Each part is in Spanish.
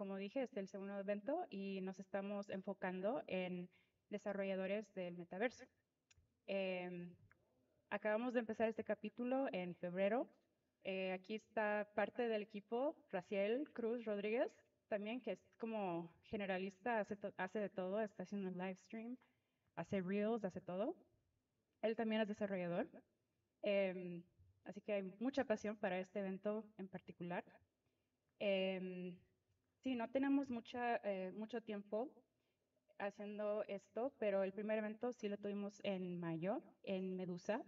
como dije, es el segundo evento y nos estamos enfocando en desarrolladores del metaverso. Em, acabamos de empezar este capítulo en febrero. Eh, aquí está parte del equipo, Raciel Cruz Rodríguez, también, que es como generalista, hace, hace de todo, está haciendo un live stream, hace reels, hace todo. Él también es desarrollador. Em, así que hay mucha pasión para este evento en particular. Em, sí, no tenemos mucha, eh, mucho tiempo haciendo esto, pero el primer evento sí lo tuvimos en mayo, en Medusa.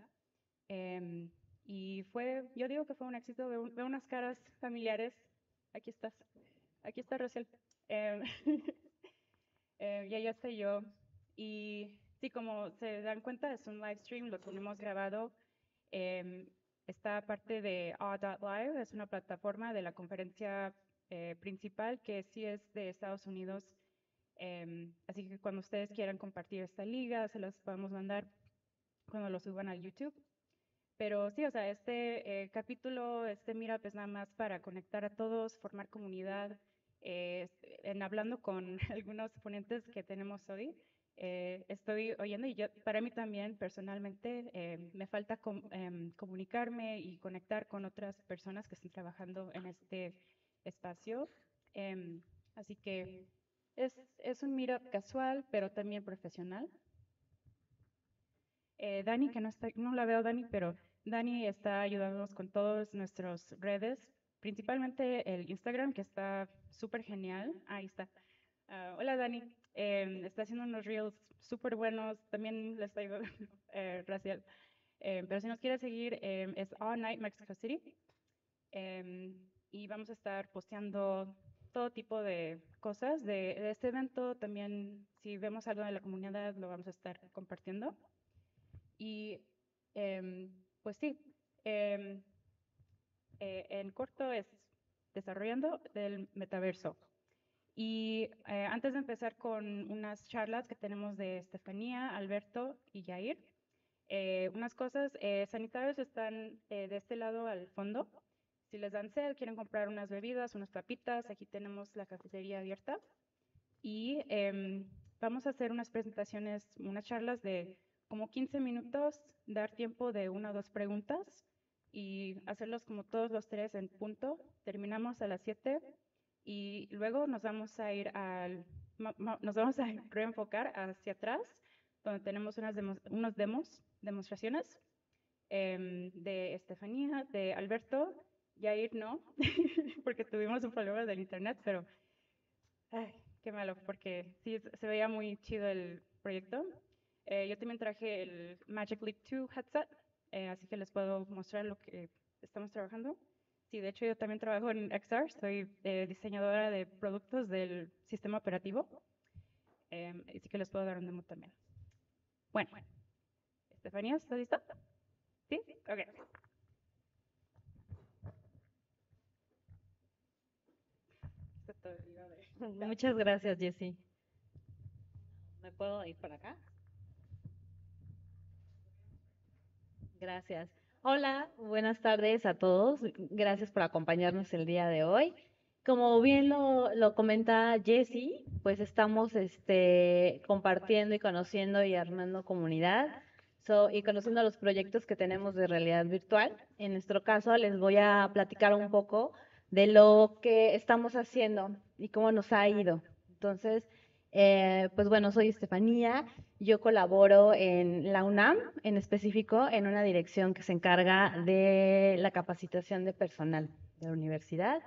Em, y fue, yo digo que fue un éxito, de unas caras familiares. Aquí estás. Aquí está Rosel. Eh, eh, ya estoy yo. Y sí, como se dan cuenta, es un live stream, lo tenemos grabado. Eh, esta parte de Awe.live es una plataforma de la conferencia eh, principal que sí es de Estados Unidos. Em, así que cuando ustedes quieran compartir esta liga, se las podemos mandar cuando lo suban al YouTube. Pero sí, o sea, este capítulo, este Meetup es nada más para conectar a todos, formar comunidad, eh, en hablando con algunos ponentes que tenemos hoy, eh, estoy oyendo y yo, para mí también personalmente eh, me falta em, comunicarme y conectar con otras personas que están trabajando en este espacio. Em, así que es, es un meetup casual, pero también profesional. Dani, que no, está, no la veo Dani, pero Dani está ayudándonos con todas nuestras redes principalmente el Instagram, que está súper genial. Ahí está. Ah, hola, Dani. Em, está haciendo unos reels súper buenos. También les traigo eh, Raciel. Em, pero si nos quiere seguir, es All Night Mexico City. Y vamos a estar posteando todo tipo de cosas de, de, este evento. También, si vemos algo de la comunidad, lo vamos a estar compartiendo. Y, pues sí, eh, en corto es desarrollando del metaverso. Y eh, antes de empezar con unas charlas que tenemos de Estefanía, Alberto y Jair, eh, unas cosas, sanitarios están de este lado al fondo. Si les dan sed, quieren comprar unas bebidas, unas papitas, aquí tenemos la cafetería abierta. Y em, vamos a hacer unas presentaciones, unas charlas de como 15 minutos, dar tiempo de una o dos preguntas y hacerlos como todos los tres en punto. Terminamos a las 7 y luego nos vamos a ir al, nos vamos a reenfocar hacia atrás, donde tenemos unas unos demos, demostraciones em, de Estefanía, de Alberto, Yair no, porque tuvimos un problema del internet, pero ay, qué malo, porque sí se veía muy chido el proyecto. Eh, yo también traje el Magic Leap 2 headset, eh, así que les puedo mostrar lo que estamos trabajando. Sí, de hecho yo también trabajo en XR, soy eh, diseñadora de productos del sistema operativo, em, así que les puedo dar un demo también. Bueno, Estefanía, ¿estás lista? ¿Sí? Ok. Muchas gracias, Jessie. ¿Me puedo ir para acá? Gracias. Hola, buenas tardes a todos. Gracias por acompañarnos el día de hoy. Como bien lo, lo comenta Jessie, pues estamos este, compartiendo y conociendo y armando comunidad y conociendo los proyectos que tenemos de realidad virtual. En nuestro caso, les voy a platicar un poco de lo que estamos haciendo y cómo nos ha ido. Entonces, eh, pues bueno, soy Estefanía, yo colaboro en la UNAM, en específico en una dirección que se encarga de la capacitación de personal de la universidad.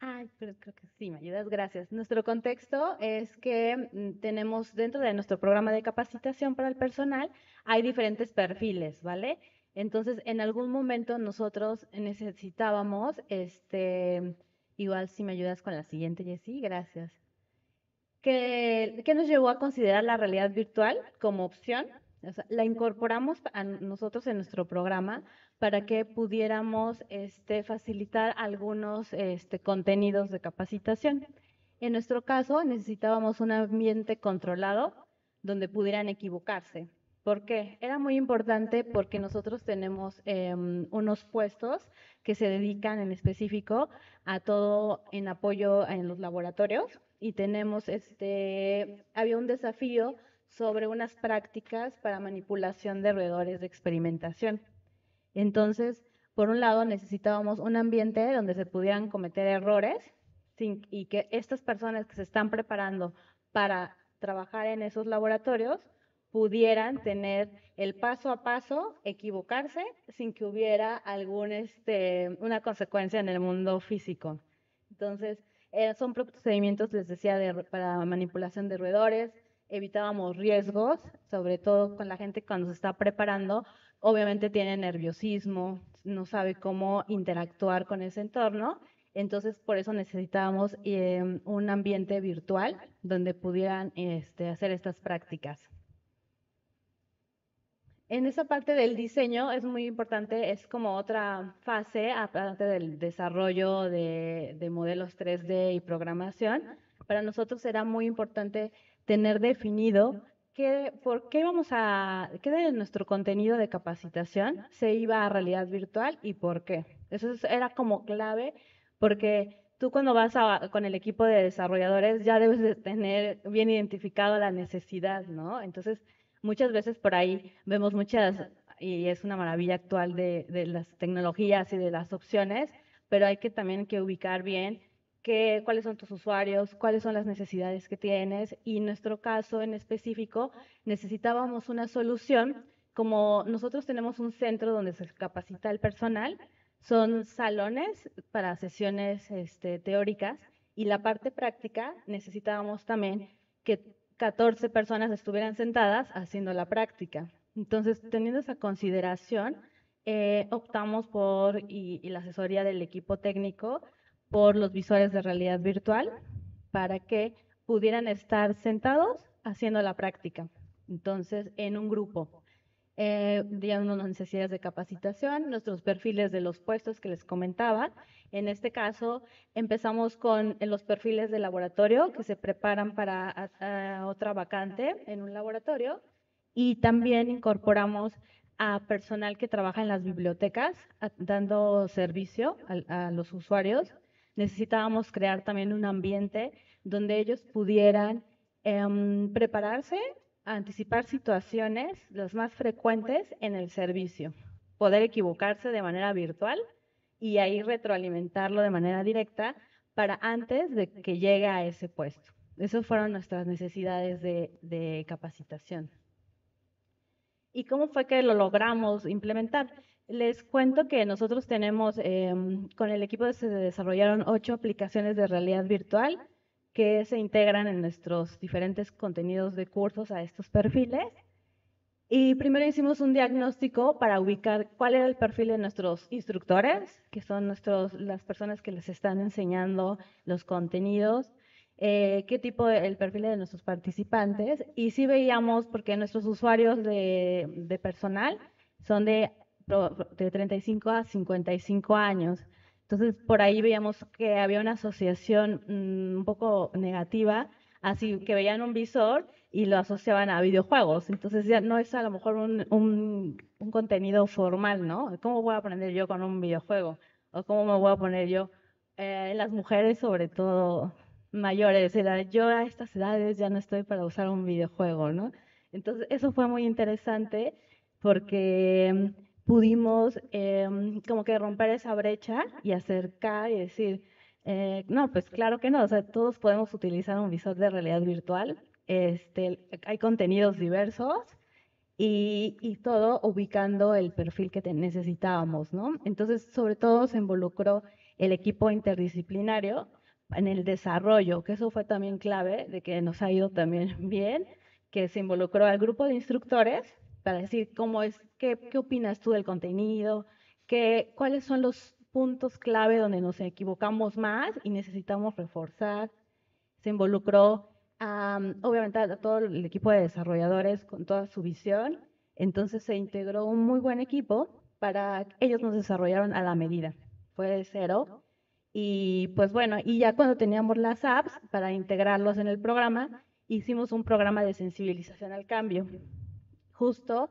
Ay, pero creo que sí, me ayudas, gracias. Nuestro contexto es que mm, tenemos dentro de nuestro programa de capacitación para el personal, hay diferentes perfiles, ¿vale? Entonces, en algún momento nosotros necesitábamos, este, igual si me ayudas con la siguiente, Jessy, gracias que, nos llevó a considerar la realidad virtual como opción. la incorporamos a nosotros en nuestro programa para que pudiéramos este, facilitar algunos este, contenidos de capacitación. En nuestro caso, necesitábamos un ambiente controlado donde pudieran equivocarse, ¿Por qué? Era muy importante porque nosotros tenemos em, unos puestos que se dedican en específico a todo en apoyo en los laboratorios y tenemos este, había un desafío sobre unas prácticas para manipulación de roedores de experimentación. Entonces, por un lado, necesitábamos un ambiente donde se pudieran cometer errores y que estas personas que se están preparando para trabajar en esos laboratorios pudieran tener el paso a paso, equivocarse sin que hubiera algún, este, una consecuencia en el mundo físico. Entonces, eh, son procedimientos, les decía, de, para manipulación de roedores, evitábamos riesgos, sobre todo con la gente cuando se está preparando, obviamente tiene nerviosismo, no sabe cómo interactuar con ese entorno, entonces por eso necesitábamos eh, un ambiente virtual donde pudieran este, hacer estas prácticas. En esa parte del diseño es muy importante, es como otra fase, aparte del desarrollo de, modelos 3D y programación. Para nosotros era muy importante tener definido qué, por qué vamos a, qué de nuestro contenido de capacitación se iba a realidad virtual y por qué. Eso era como clave porque tú cuando vas con el equipo de desarrolladores ya debes de tener bien identificado la necesidad, ¿no? Entonces, muchas veces por ahí vemos muchas, y es una maravilla actual de, las tecnologías y de las opciones, pero hay que también que ubicar bien qué, cuáles son tus usuarios, cuáles son las necesidades que tienes. Y en nuestro caso en específico necesitábamos una solución como nosotros tenemos un centro donde se capacita el personal, son salones para sesiones este, teóricas y la parte práctica necesitábamos también que 14 personas estuvieran sentadas haciendo la práctica. Entonces, teniendo esa consideración, eh, optamos por, y, la asesoría del equipo técnico, por los visores de realidad virtual para que pudieran estar sentados haciendo la práctica. Entonces, en un grupo. Eh, unas necesidades de capacitación, nuestros perfiles de los puestos que les comentaba, en este caso, empezamos con los perfiles de laboratorio que se preparan para otra vacante en un laboratorio. Y también incorporamos a personal que trabaja en las bibliotecas dando servicio a, los usuarios. Necesitábamos crear también un ambiente donde ellos pudieran em, prepararse, anticipar situaciones, las más frecuentes en el servicio, poder equivocarse de manera virtual y ahí retroalimentarlo de manera directa para antes de que llegue a ese puesto. Esas fueron nuestras necesidades de, capacitación. ¿Y cómo fue que lo logramos implementar? Les cuento que nosotros tenemos, em, con el equipo se desarrollaron ocho aplicaciones de realidad virtual que se integran en nuestros diferentes contenidos de cursos a estos perfiles y primero hicimos un diagnóstico para ubicar cuál era el perfil de nuestros instructores, que son nuestros, las personas que les están enseñando los contenidos, eh, qué tipo de, el perfil de nuestros participantes. Y sí veíamos, porque nuestros usuarios de, de personal son de, de 35 a 55 años. Entonces, por ahí veíamos que había una asociación mm, un poco negativa, así que veían un visor y lo asociaban a videojuegos. Entonces ya no es a lo mejor un, un, contenido formal, ¿no? ¿Cómo voy a aprender yo con un videojuego? ¿O cómo me voy a poner yo? Eh, las mujeres, sobre todo mayores, era, yo a estas edades ya no estoy para usar un videojuego, ¿no? Entonces eso fue muy interesante porque mm, pudimos em, como que romper esa brecha y acercar y decir, eh, no, pues claro que no, o sea, todos podemos utilizar un visor de realidad virtual, este, hay contenidos diversos y, todo ubicando el perfil que necesitábamos, ¿no? Entonces, sobre todo se involucró el equipo interdisciplinario en el desarrollo, que eso fue también clave, de que nos ha ido también bien, que se involucró al grupo de instructores para decir cómo es, qué, qué opinas tú del contenido, qué, cuáles son los puntos clave donde nos equivocamos más y necesitamos reforzar. Se involucró obviamente a todo el equipo de desarrolladores con toda su visión. Entonces se integró un muy buen equipo para ellos nos desarrollaron a la medida. Fue de cero. Y pues bueno, y ya cuando teníamos las apps para integrarlos en el programa, hicimos un programa de sensibilización al cambio. Justo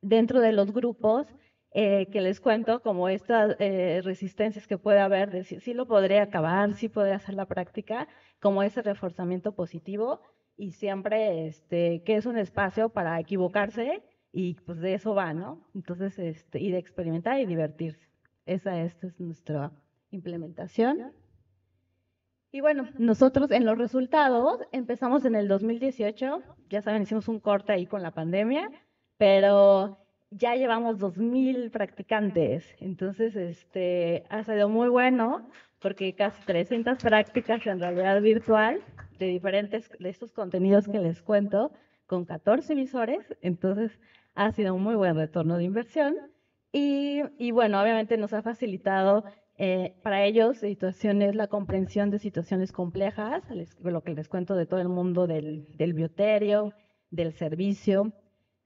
dentro de los grupos eh, que les cuento, como estas eh, resistencias que puede haber, de si, lo podré acabar, si podré hacer la práctica, como ese reforzamiento positivo y siempre este, que es un espacio para equivocarse y pues de eso va, ¿no? Entonces, este, y de experimentar y divertirse. Esa esta es nuestra implementación. Y bueno, nosotros en los resultados empezamos en el 2018, ya saben, hicimos un corte ahí con la pandemia, pero ya llevamos 2.000 practicantes, entonces este, ha sido muy bueno porque casi 300 prácticas en realidad virtual de diferentes, de estos contenidos que les cuento, con 14 visores, entonces ha sido un muy buen retorno de inversión. Y, y bueno, obviamente nos ha facilitado eh, para ellos situaciones, la comprensión de situaciones complejas, lo que les cuento de todo el mundo del, del bioterio, del servicio,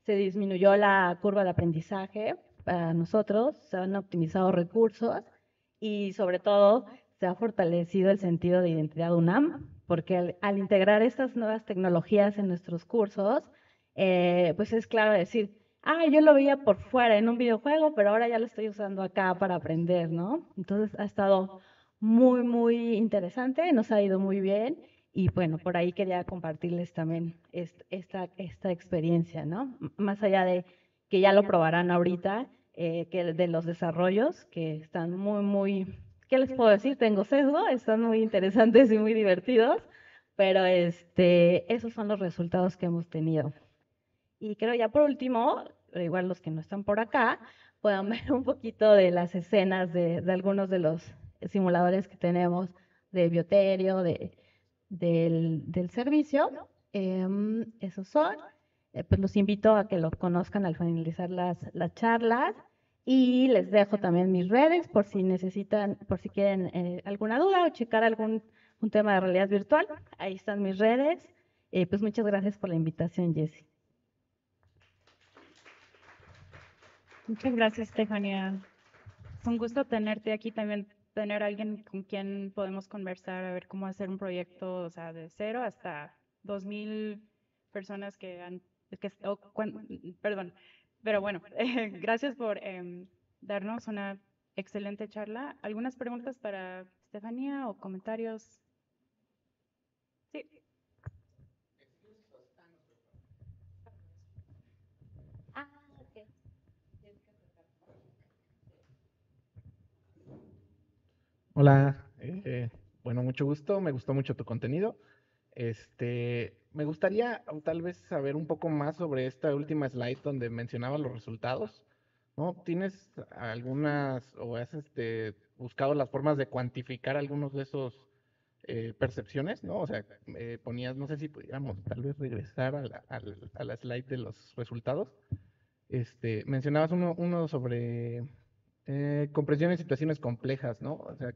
se disminuyó la curva de aprendizaje para nosotros, se han optimizado recursos y sobre todo se ha fortalecido el sentido de identidad UNAM, porque al, integrar estas nuevas tecnologías en nuestros cursos, eh, pues es claro decir, ah, yo lo veía por fuera en un videojuego, pero ahora ya lo estoy usando acá para aprender, ¿no? Entonces ha estado muy, muy interesante, nos ha ido muy bien y bueno, por ahí quería compartirles también esta, esta experiencia, ¿no? Más allá de que ya lo probarán ahorita, eh, que de los desarrollos que están muy, muy, ¿qué les puedo decir? Tengo sesgo, están muy interesantes y muy divertidos, pero este, esos son los resultados que hemos tenido. Y creo ya por último, igual los que no están por acá, puedan ver un poquito de las escenas de, de algunos de los simuladores que tenemos de bioterio, de del, del servicio. Em, esos son. Eh, pues los invito a que lo conozcan al finalizar las, las charlas. Y les dejo también mis redes por si necesitan, por si quieren eh, alguna duda o checar algún un tema de realidad virtual. Ahí están mis redes. Eh, pues muchas gracias por la invitación, Jessie. Muchas gracias, Stefania. Es un gusto tenerte aquí también tener alguien con quien podemos conversar, a ver cómo hacer un proyecto, o sea, de cero hasta dos mil personas que han, que, perdón, pero bueno, gracias por em, darnos una excelente charla. ¿Algunas preguntas para Estefanía o comentarios? Sí. Hola, eh, bueno, mucho gusto, me gustó mucho tu contenido. Este, me gustaría tal vez saber un poco más sobre esta última slide donde mencionaba los resultados. ¿No? ¿Tienes algunas o has este, buscado las formas de cuantificar algunos de esos eh, percepciones? ¿no? O sea, eh, ponías, no sé si pudiéramos tal vez regresar a la, a la slide de los resultados. Este, mencionabas uno, uno sobre eh, comprensión en situaciones complejas, ¿no? O sea,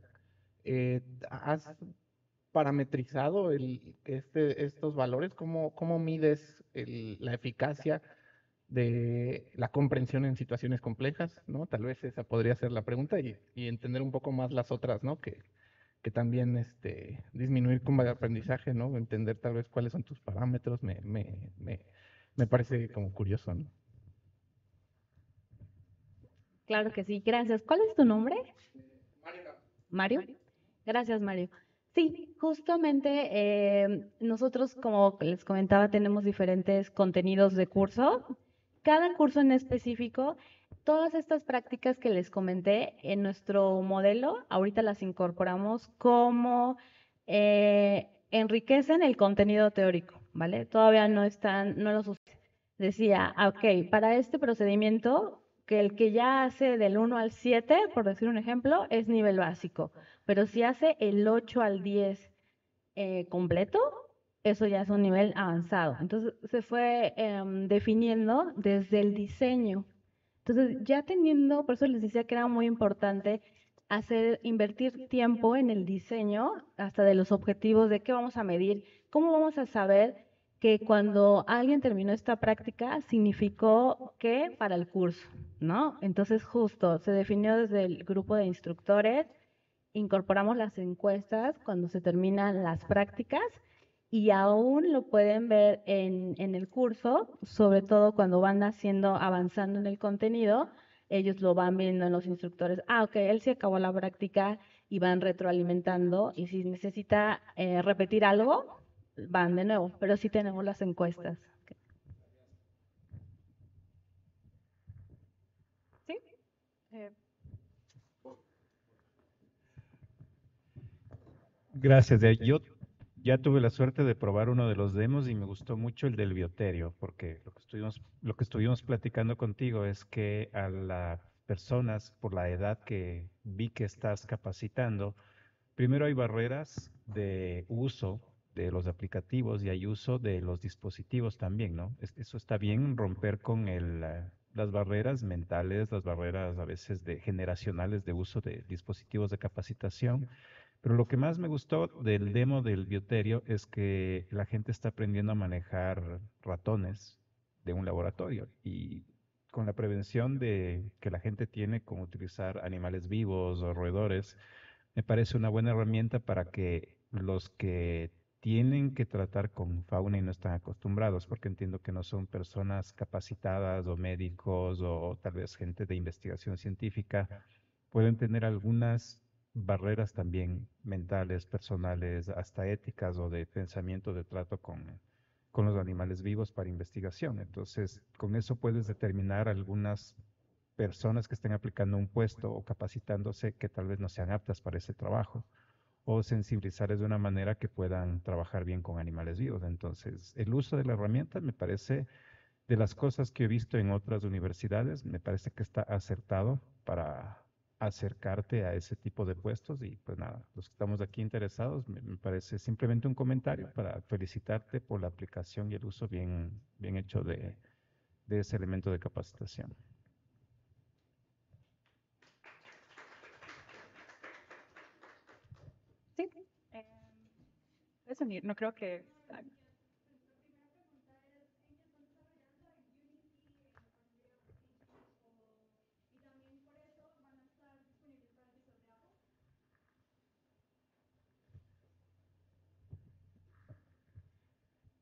eh, ¿has parametrizado el, este, estos valores? ¿Cómo, mides la eficacia de la comprensión en situaciones complejas? ¿no? Tal vez esa podría ser la pregunta y, entender un poco más las otras, ¿no? Que, que también este, disminuir como de aprendizaje, ¿no? Entender tal vez cuáles son tus parámetros, me, me, me, me parece como curioso, ¿no? Claro que sí, gracias. ¿Cuál es tu nombre? Mario. Mario. Gracias, Mario. Sí, justamente eh, nosotros, como les comentaba, tenemos diferentes contenidos de curso. Cada curso en específico, todas estas prácticas que les comenté en nuestro modelo, ahorita las incorporamos como eh, enriquecen el contenido teórico, ¿vale? Todavía no están, no los decía, ah, ok, para este procedimiento que el que ya hace del 1 al 7, por decir un ejemplo, es nivel básico. Pero si hace el 8 al 10 eh, completo, eso ya es un nivel avanzado. Entonces se fue em, definiendo desde el diseño. Entonces ya teniendo, por eso les decía que era muy importante hacer, invertir tiempo en el diseño, hasta de los objetivos, de qué vamos a medir, cómo vamos a saber que cuando alguien terminó esta práctica significó que para el curso, ¿no? Entonces justo se definió desde el grupo de instructores, incorporamos las encuestas cuando se terminan las prácticas y aún lo pueden ver en, el curso, sobre todo cuando van haciendo, avanzando en el contenido, ellos lo van viendo en los instructores. Ah, ok, él sí acabó la práctica y van retroalimentando y si necesita eh, repetir algo, van de nuevo, pero sí tenemos las encuestas. Gracias. Yo ya tuve la suerte de probar uno de los demos y me gustó mucho el del bioterio, porque lo que estuvimos, lo que estuvimos platicando contigo es que a las personas, por la edad que vi que estás capacitando, primero hay barreras de uso de los aplicativos y hay uso de los dispositivos también, ¿no? Es- Eso está bien, romper con el, las barreras mentales, las barreras a veces de generacionales de uso de dispositivos de capacitación. Pero lo que más me gustó del demo del bioterio es que la gente está aprendiendo a manejar ratones de un laboratorio y con la prevención de que la gente tiene con utilizar animales vivos o roedores, me parece una buena herramienta para que los que tienen que tratar con fauna y no están acostumbrados, porque entiendo que no son personas capacitadas o médicos o tal vez gente de investigación científica, pueden tener algunas barreras también mentales, personales, hasta éticas o de pensamiento de trato con, con los animales vivos para investigación. Entonces, con eso puedes determinar algunas personas que estén aplicando un puesto o capacitándose que tal vez no sean aptas para ese trabajo o sensibilizarles de una manera que puedan trabajar bien con animales vivos. Entonces, el uso de la herramienta me parece de las cosas que he visto en otras universidades, me parece que está acertado para acercarte a ese tipo de puestos y pues nada, los que estamos aquí interesados, me, me parece simplemente un comentario para felicitarte por la aplicación y el uso bien, bien hecho de, de ese elemento de capacitación. sí. Eh, puedes unir, no creo que...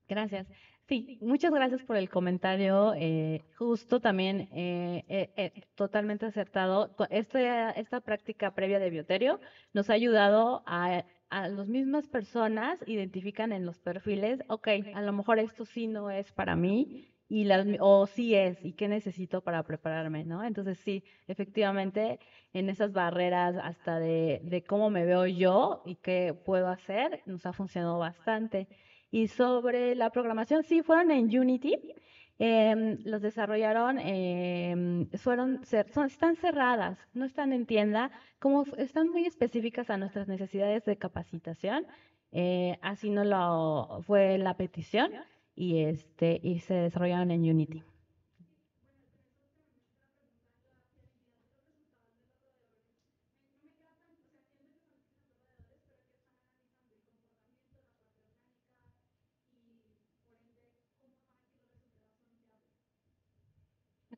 Gracias. Sí, muchas gracias por el comentario. eh, justo también eh, eh, eh, totalmente acertado. Este, esta práctica previa de bioterio nos ha ayudado a, a las mismas personas identifican en los perfiles, ok, a lo mejor esto sí no es para mí y las, o sí es y qué necesito para prepararme, ¿no? Entonces sí, efectivamente en esas barreras hasta de, de cómo me veo yo y qué puedo hacer, nos ha funcionado bastante. Y sobre la programación, sí, fueron en Unity. em, los desarrollaron, em, fueron, son, están cerradas, no están en tienda, como están muy específicas a nuestras necesidades de capacitación. eh, así no lo fue la petición y este y se desarrollaron en Unity.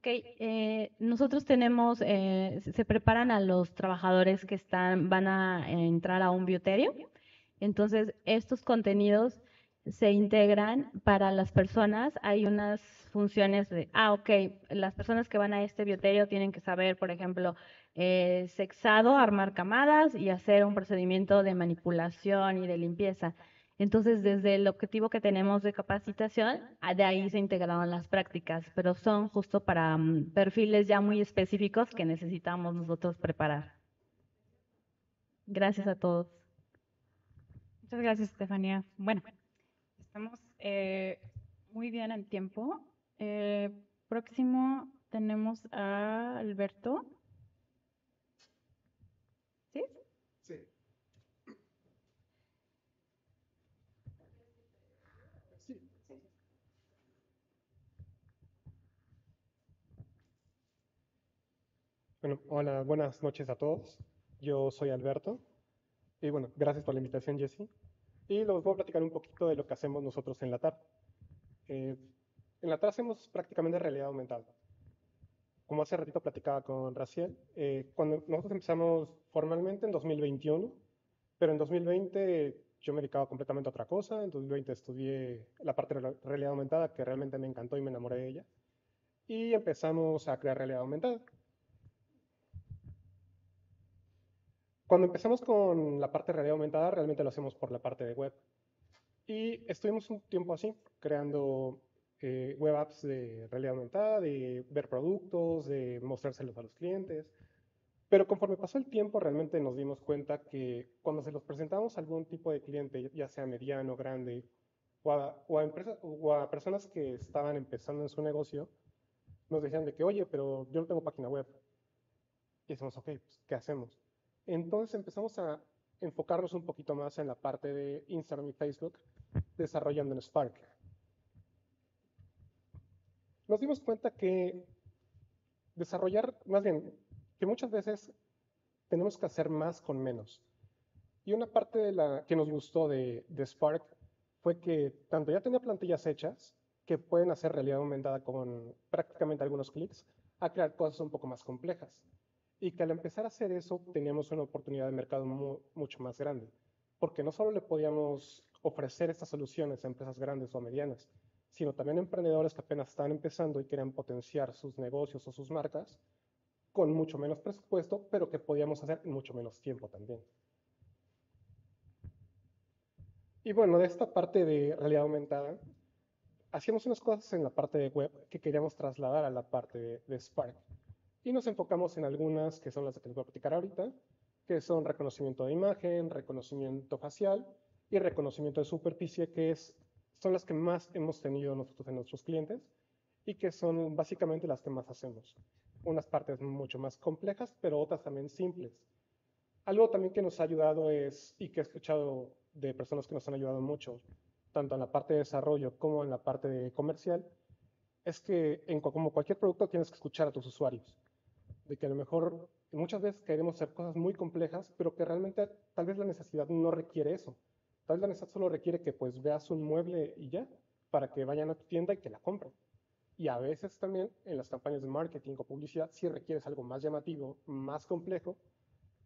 Ok, eh, nosotros tenemos, eh, se preparan a los trabajadores que están, van a entrar a un bioterio. Entonces, estos contenidos se integran para las personas. Hay unas funciones de, ah, ok, las personas que van a este bioterio tienen que saber, por ejemplo, eh, sexado, armar camadas y hacer un procedimiento de manipulación y de limpieza. Entonces, desde el objetivo que tenemos de capacitación, de ahí se integraron las prácticas, pero son justo para mm, perfiles ya muy específicos que necesitamos nosotros preparar. Gracias a todos. Muchas gracias, Estefanía. Bueno, estamos eh, muy bien en tiempo. Eh, próximo tenemos a Alberto. Bueno, hola, buenas noches a todos. Yo soy Alberto. Y bueno, gracias por la invitación, Jesse. Y les voy a platicar un poquito de lo que hacemos nosotros en la TAR. Eh, en la TAR hacemos prácticamente realidad aumentada. Como hace ratito platicaba con Raciel, eh, cuando nosotros empezamos formalmente en 2021, pero en 2020 yo me dedicaba completamente a otra cosa. En 2020 estudié la parte de realidad aumentada, que realmente me encantó y me enamoré de ella. Y empezamos a crear realidad aumentada. Cuando empezamos con la parte de realidad aumentada, realmente lo hacemos por la parte de web. Y estuvimos un tiempo así, creando eh, web apps de realidad aumentada, de ver productos, de mostrárselos a los clientes. Pero conforme pasó el tiempo, realmente nos dimos cuenta que cuando se los presentamos a algún tipo de cliente, ya sea mediano, grande, o a, o empresas, o a personas que estaban empezando en su negocio, nos decían de que, oye, pero yo no tengo página web. Y decimos, ok, pues, ¿qué hacemos? Entonces empezamos a enfocarnos un poquito más en la parte de Instagram y Facebook, desarrollando en Spark. Nos dimos cuenta que desarrollar, más bien, que muchas veces tenemos que hacer más con menos. Y una parte de la que nos gustó de, Spark fue que tanto ya tenía plantillas hechas, que pueden hacer realidad aumentada con prácticamente algunos clics, a crear cosas un poco más complejas. Y que al empezar a hacer eso teníamos una oportunidad de mercado mucho más grande. Porque no solo le podíamos ofrecer estas soluciones a empresas grandes o medianas, sino también a emprendedores que apenas están empezando y quieren potenciar sus negocios o sus marcas, con mucho menos presupuesto, pero que podíamos hacer en mucho menos tiempo también. Y bueno, de esta parte de realidad aumentada, hacíamos unas cosas en la parte de web que queríamos trasladar a la parte de, Spark. Y nos enfocamos en algunas que son las que les voy a platicar ahorita, que son reconocimiento de imagen, reconocimiento facial y reconocimiento de superficie, que es, son las que más hemos tenido nosotros en nuestros clientes y que son básicamente las que más hacemos unas partes mucho más complejas, pero otras también simples. Algo también que nos ha ayudado es, y que he escuchado de personas que nos han ayudado mucho, tanto en la parte de desarrollo como en la parte de comercial, es que en, como cualquier producto tienes que escuchar a tus usuarios. De que a lo mejor muchas veces queremos hacer cosas muy complejas, pero que realmente tal vez la necesidad no requiere eso. Tal vez la necesidad solo requiere que pues veas un mueble y ya, para que vayan a tu tienda y que la compren. Y a veces también en las campañas de marketing o publicidad si requieres algo más llamativo, más complejo,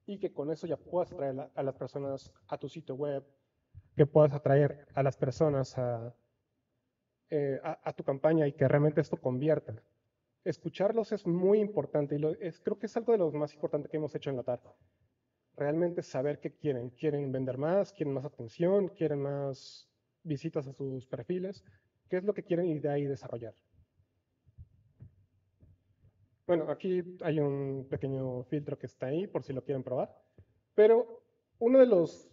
y que con eso ya puedas atraer a las personas a tu sitio web, que puedas atraer a las personas a, eh, a, tu campaña y que realmente esto convierta. Escucharlos es muy importante y creo que es algo de lo más importante que hemos hecho en la tarde. Realmente saber qué quieren. Quieren vender más, quieren más atención, quieren más visitas a sus perfiles, qué es lo que quieren y de ahí desarrollar. Bueno, aquí hay un pequeño filtro que está ahí por si lo quieren probar. Pero uno de los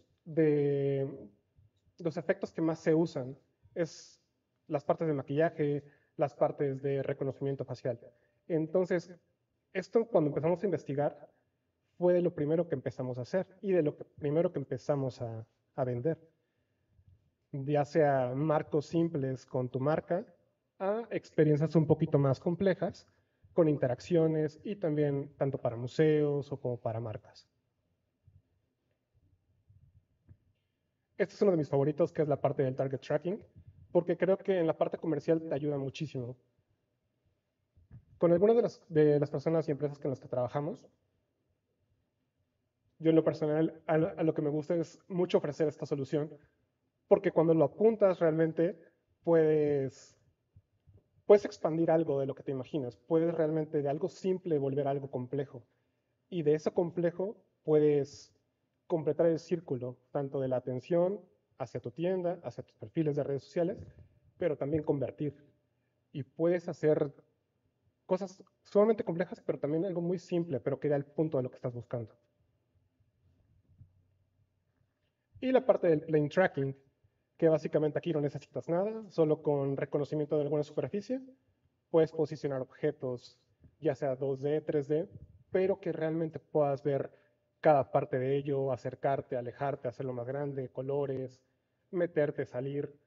efectos que más se usan es las partes de maquillaje, las partes de reconocimiento facial. Entonces, esto cuando empezamos a investigar fue de lo primero que empezamos a hacer y de lo primero que empezamos a, a vender. Ya sea marcos simples con tu marca a experiencias un poquito más complejas con interacciones y también tanto para museos o como para marcas. Este es uno de mis favoritos, que es la parte del target tracking, porque creo que en la parte comercial te ayuda muchísimo. Con algunas de las, personas y empresas con las que trabajamos, yo en lo personal, a lo que me gusta es mucho ofrecer esta solución, porque cuando lo apuntas realmente puedes puedes expandir algo de lo que te imaginas, puedes realmente de algo simple volver algo complejo. Y de eso complejo puedes completar el círculo, tanto de la atención hacia tu tienda, hacia tus perfiles de redes sociales, pero también convertir. Y puedes hacer cosas sumamente complejas, pero también algo muy simple, pero que da el punto de lo que estás buscando. Y la parte del plane tracking, que básicamente aquí no necesitas nada, solo con reconocimiento de alguna superficie puedes posicionar objetos, ya sea 2D, 3D, pero que realmente puedas ver cada parte de ello, acercarte, alejarte, hacerlo más grande, colores, meterte, salir.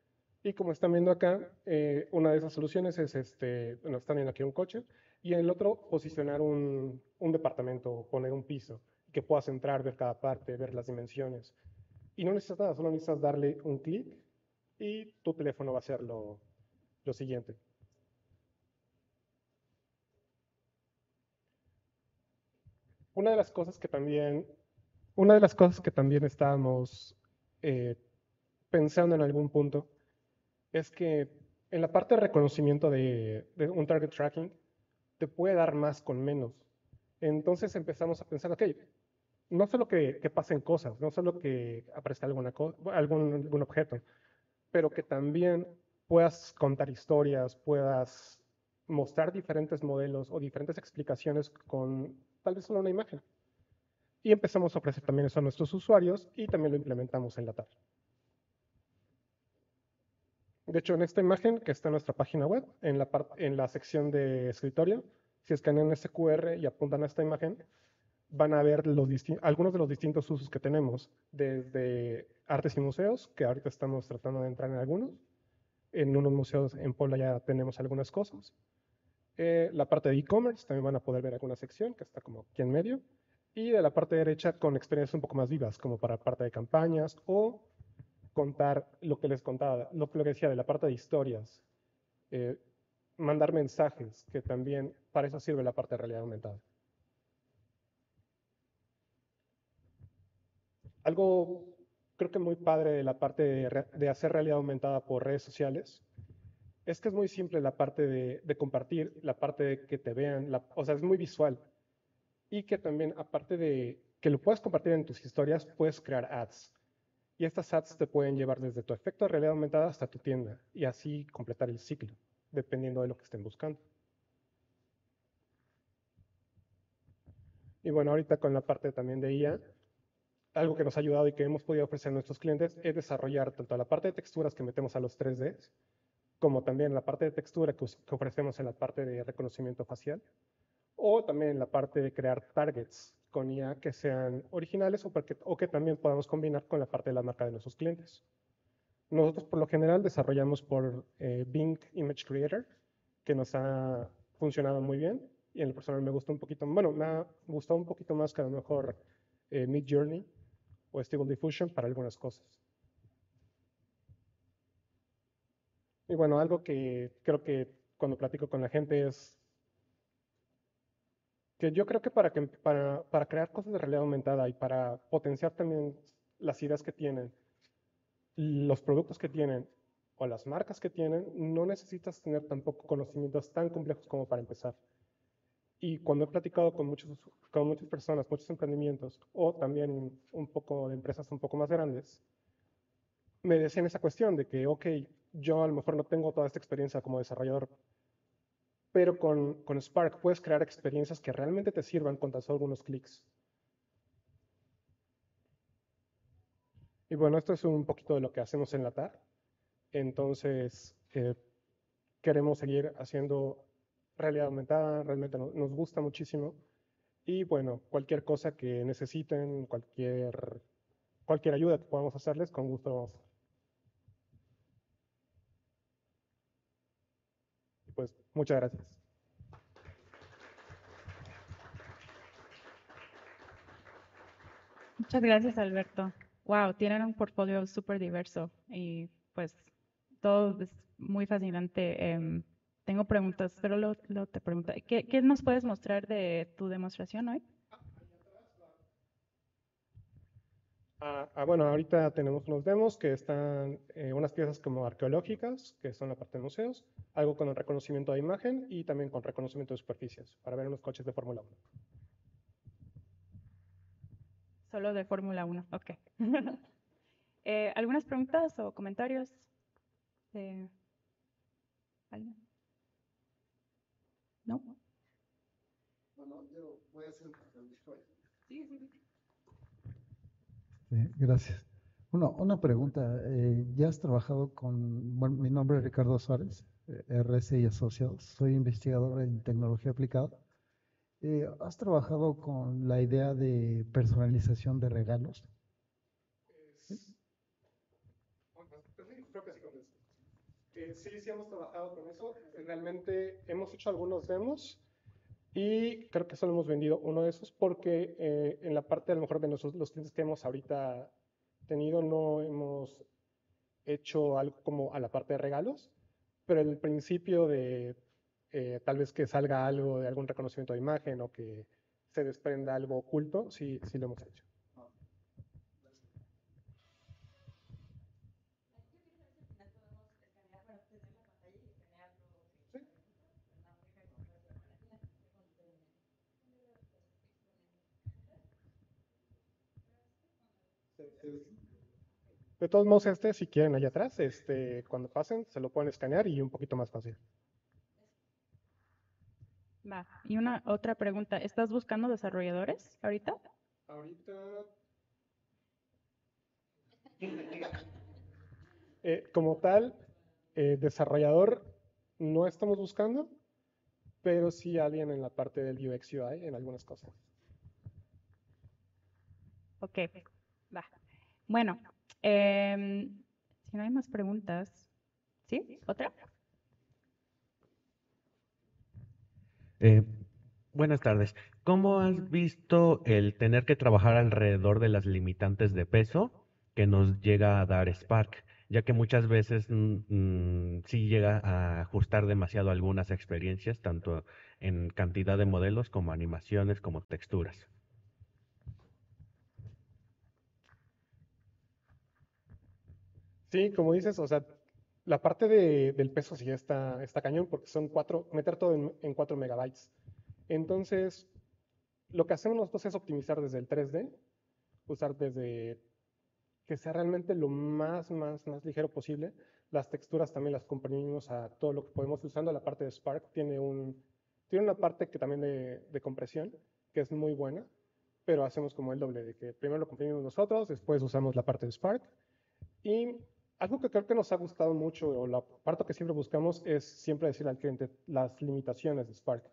Y como están viendo acá, eh, una de esas soluciones es, este, bueno, están viendo aquí un coche, y en el otro posicionar un, un departamento, poner un piso, que puedas entrar, ver cada parte, ver las dimensiones. Y no necesitas nada, solo necesitas darle un clic y tu teléfono va a ser lo, siguiente. Una de las cosas que también, una de las cosas que también estábamos eh, pensando en algún punto es que en la parte de reconocimiento de, un target tracking te puede dar más con menos. Entonces empezamos a pensar, ok, no solo que, que pasen cosas, no solo que aparezca alguna algún, algún objeto, pero que también puedas contar historias, puedas mostrar diferentes modelos o diferentes explicaciones con tal vez solo una imagen. Y empezamos a ofrecer también eso a nuestros usuarios y también lo implementamos en la TAR. De hecho, en esta imagen que está en nuestra página web, en la, sección de escritorio, si escanean ese QR y apuntan a esta imagen, van a ver algunos de los distintos usos que tenemos, desde artes y museos, que ahorita estamos tratando de entrar en algunos. En unos museos en Puebla ya tenemos algunas cosas. Eh, la parte de e-commerce, también van a poder ver alguna sección que está como aquí en medio. Y de la parte derecha con experiencias un poco más vivas, como para parte de campañas o contar lo que les contaba, lo que decía de la parte de historias, eh, mandar mensajes, que también para eso sirve la parte de realidad aumentada. Algo creo que muy padre de la parte de, hacer realidad aumentada por redes sociales es que es muy simple la parte de, compartir, la parte de que te vean, o sea, es muy visual. Y que también, aparte de que lo puedes compartir en tus historias, puedes crear ads. Y estas ads te pueden llevar desde tu efecto de realidad aumentada hasta tu tienda y así completar el ciclo, dependiendo de lo que estén buscando. Y bueno, ahorita con la parte también de IA, algo que nos ha ayudado y que hemos podido ofrecer a nuestros clientes es desarrollar tanto la parte de texturas que metemos a los 3D, como también la parte de textura que, ofrecemos en la parte de reconocimiento facial, o también la parte de crear targets con IA que sean originales o, que también podamos combinar con la parte de la marca de nuestros clientes. Nosotros por lo general desarrollamos por eh, Bing Image Creator, que nos ha funcionado muy bien y en el personal me gusta un poquito, bueno, me ha gustado un poquito más que a lo mejor eh, Mid Journey o Stable Diffusion para algunas cosas. Y bueno, algo que creo que cuando platico con la gente es que yo creo que para, que, para, para crear cosas de realidad aumentada y para potenciar también las ideas que tienen, los productos que tienen o las marcas que tienen, no necesitas tener tampoco conocimientos tan complejos como para empezar. Y cuando he platicado con, muchos, con muchas personas, muchos emprendimientos, o también un poco de empresas un poco más grandes, me decían esa cuestión de que, ok, yo a lo mejor no tengo toda esta experiencia como desarrollador, pero con, con Spark puedes crear experiencias que realmente te sirvan con tan solo algunos clics. Y bueno, esto es un poquito de lo que hacemos en la TAR. Entonces, eh, queremos seguir haciendo realidad aumentada, realmente nos gusta muchísimo. Y bueno, cualquier cosa que necesiten, cualquier, cualquier ayuda que podamos hacerles, con gusto vamos a Pues muchas gracias. Muchas gracias, Alberto. Wow, tienen un portfolio súper diverso y pues todo es muy fascinante. Em, tengo preguntas, pero lo, te pregunto, ¿qué, ¿qué, nos puedes mostrar de tu demostración hoy? Ah, ah, bueno, ahorita tenemos unos demos que están, eh, unas piezas como arqueológicas, que son la parte de museos, algo con el reconocimiento de imagen y también con reconocimiento de superficies, para ver unos coches de Fórmula 1. Solo de Fórmula 1, ok. eh, ¿Algunas preguntas o comentarios? De... ¿Alguien? ¿No? Bueno, yo voy a hacer Sí, sí. sí gracias. Una, una pregunta. Eh, ¿Ya has trabajado con, bueno, mi nombre es Ricardo Suárez, eh, RC y Asociados, soy investigador en tecnología aplicada. Eh, ¿Has trabajado con la idea de personalización de regalos? Sí, sí hemos trabajado con eso. Realmente hemos hecho algunos demos y creo que solo hemos vendido uno de esos porque eh, en la parte a lo mejor de nosotros, los clientes que hemos ahorita tenido no hemos hecho algo como a la parte de regalos, pero el principio de eh, tal vez que salga algo de algún reconocimiento de imagen o que se desprenda algo oculto, sí, sí lo hemos hecho. De todos modos, este, si quieren allá atrás, este, cuando pasen, se lo pueden escanear y un poquito más fácil. Va. Y una otra pregunta, ¿estás buscando desarrolladores ahorita? Ahorita. Eh, como tal, eh, desarrollador no estamos buscando, pero sí alguien en la parte del UX UI en algunas cosas. Ok, va. Bueno, em, si no hay más preguntas, ¿sí? ¿Otra? Eh, buenas tardes. ¿Cómo has visto el tener que trabajar alrededor de las limitantes de peso que nos llega a dar Spark? Ya que muchas veces mm, mm, sí llega a ajustar demasiado algunas experiencias, tanto en cantidad de modelos como animaciones como texturas. Sí, como dices, o sea, la parte de- del peso sí está, está cañón porque son cuatro, meter todo en, en 4 megabytes. Entonces, lo que hacemos nosotros es optimizar desde el 3D, usar desde que sea realmente lo más, más, más ligero posible. Las texturas también las comprimimos a todo lo que podemos usando. La parte de Spark tiene, un, tiene una parte que también de, de compresión, que es muy buena, pero hacemos como el doble, de que primero lo comprimimos nosotros, después usamos la parte de Spark. Y algo que creo que nos ha gustado mucho, o la parte que siempre buscamos, es siempre decirle al cliente las limitaciones de Spark,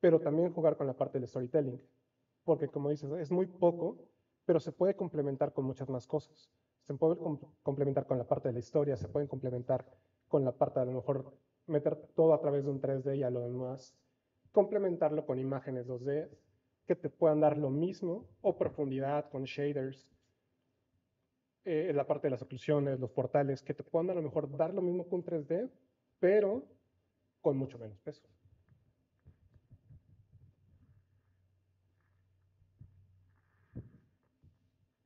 pero también jugar con la parte del storytelling, porque como dices, es muy poco, pero se puede complementar con muchas más cosas. Se puede com- complementar con la parte de la historia, se pueden complementar con la parte de a lo mejor meter todo a través de un 3D y a lo demás complementarlo con imágenes 2D que te puedan dar lo mismo o profundidad con shaders eh, la parte de las oclusiones, los portales, que te puedan a lo mejor dar lo mismo que un 3D, pero con mucho menos peso.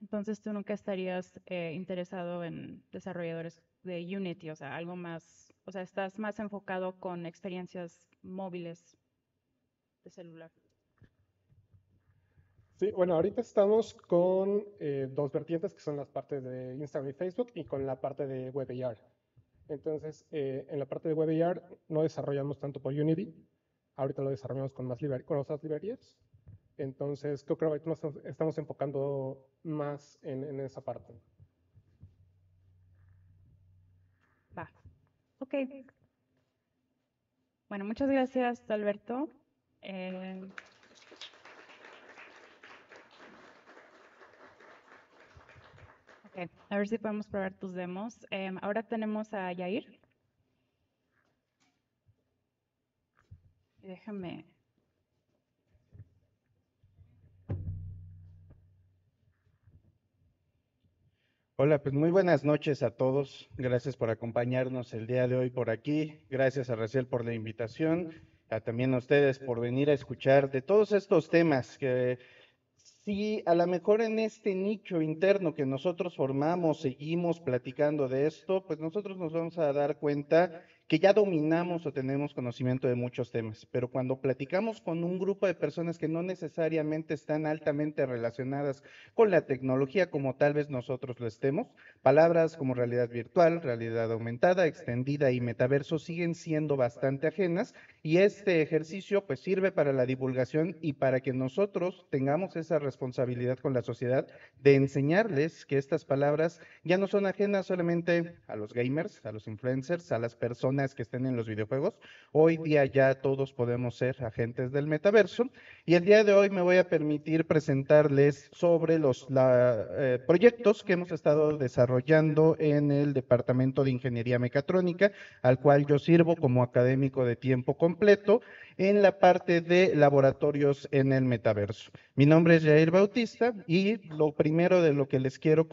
Entonces tú nunca estarías eh, interesado en desarrolladores de Unity, o sea, algo más, o sea, estás más enfocado con experiencias móviles de celular. Sí, bueno, ahorita estamos con eh, dos vertientes que son las partes de Instagram y Facebook y con la parte de WebAR. Entonces, eh, en la parte de WebAR no desarrollamos tanto por Unity, ahorita lo desarrollamos con, más con otras librerías. Entonces, creo que ahorita nos estamos enfocando más en, en esa parte. Va. Ok. Bueno, muchas gracias, Alberto. Eh, ok, a ver si podemos probar tus demos. Em, ahora tenemos a Yair. Déjame. Hola, pues muy buenas noches a todos. Gracias por acompañarnos el día de hoy por aquí. Gracias a Raciel por la invitación, a también a ustedes por venir a escuchar de todos estos temas que si a lo mejor en este nicho interno que nosotros formamos seguimos platicando de esto, pues nosotros nos vamos a dar cuenta que ya dominamos o tenemos conocimiento de muchos temas, pero cuando platicamos con un grupo de personas que no necesariamente están altamente relacionadas con la tecnología como tal vez nosotros lo estemos, palabras como realidad virtual, realidad aumentada, extendida y metaverso siguen siendo bastante ajenas y este ejercicio pues sirve para la divulgación y para que nosotros tengamos esa responsabilidad con la sociedad de enseñarles que estas palabras ya no son ajenas solamente a los gamers, a los influencers, a las personas que estén en los videojuegos. Hoy día ya todos podemos ser agentes del metaverso. Y el día de hoy me voy a permitir presentarles sobre los la, eh, proyectos que hemos estado desarrollando en el Departamento de Ingeniería Mecatrónica, al cual yo sirvo como académico de tiempo completo en la parte de laboratorios en el metaverso. Mi nombre es Jair Bautista y lo primero de lo que les quiero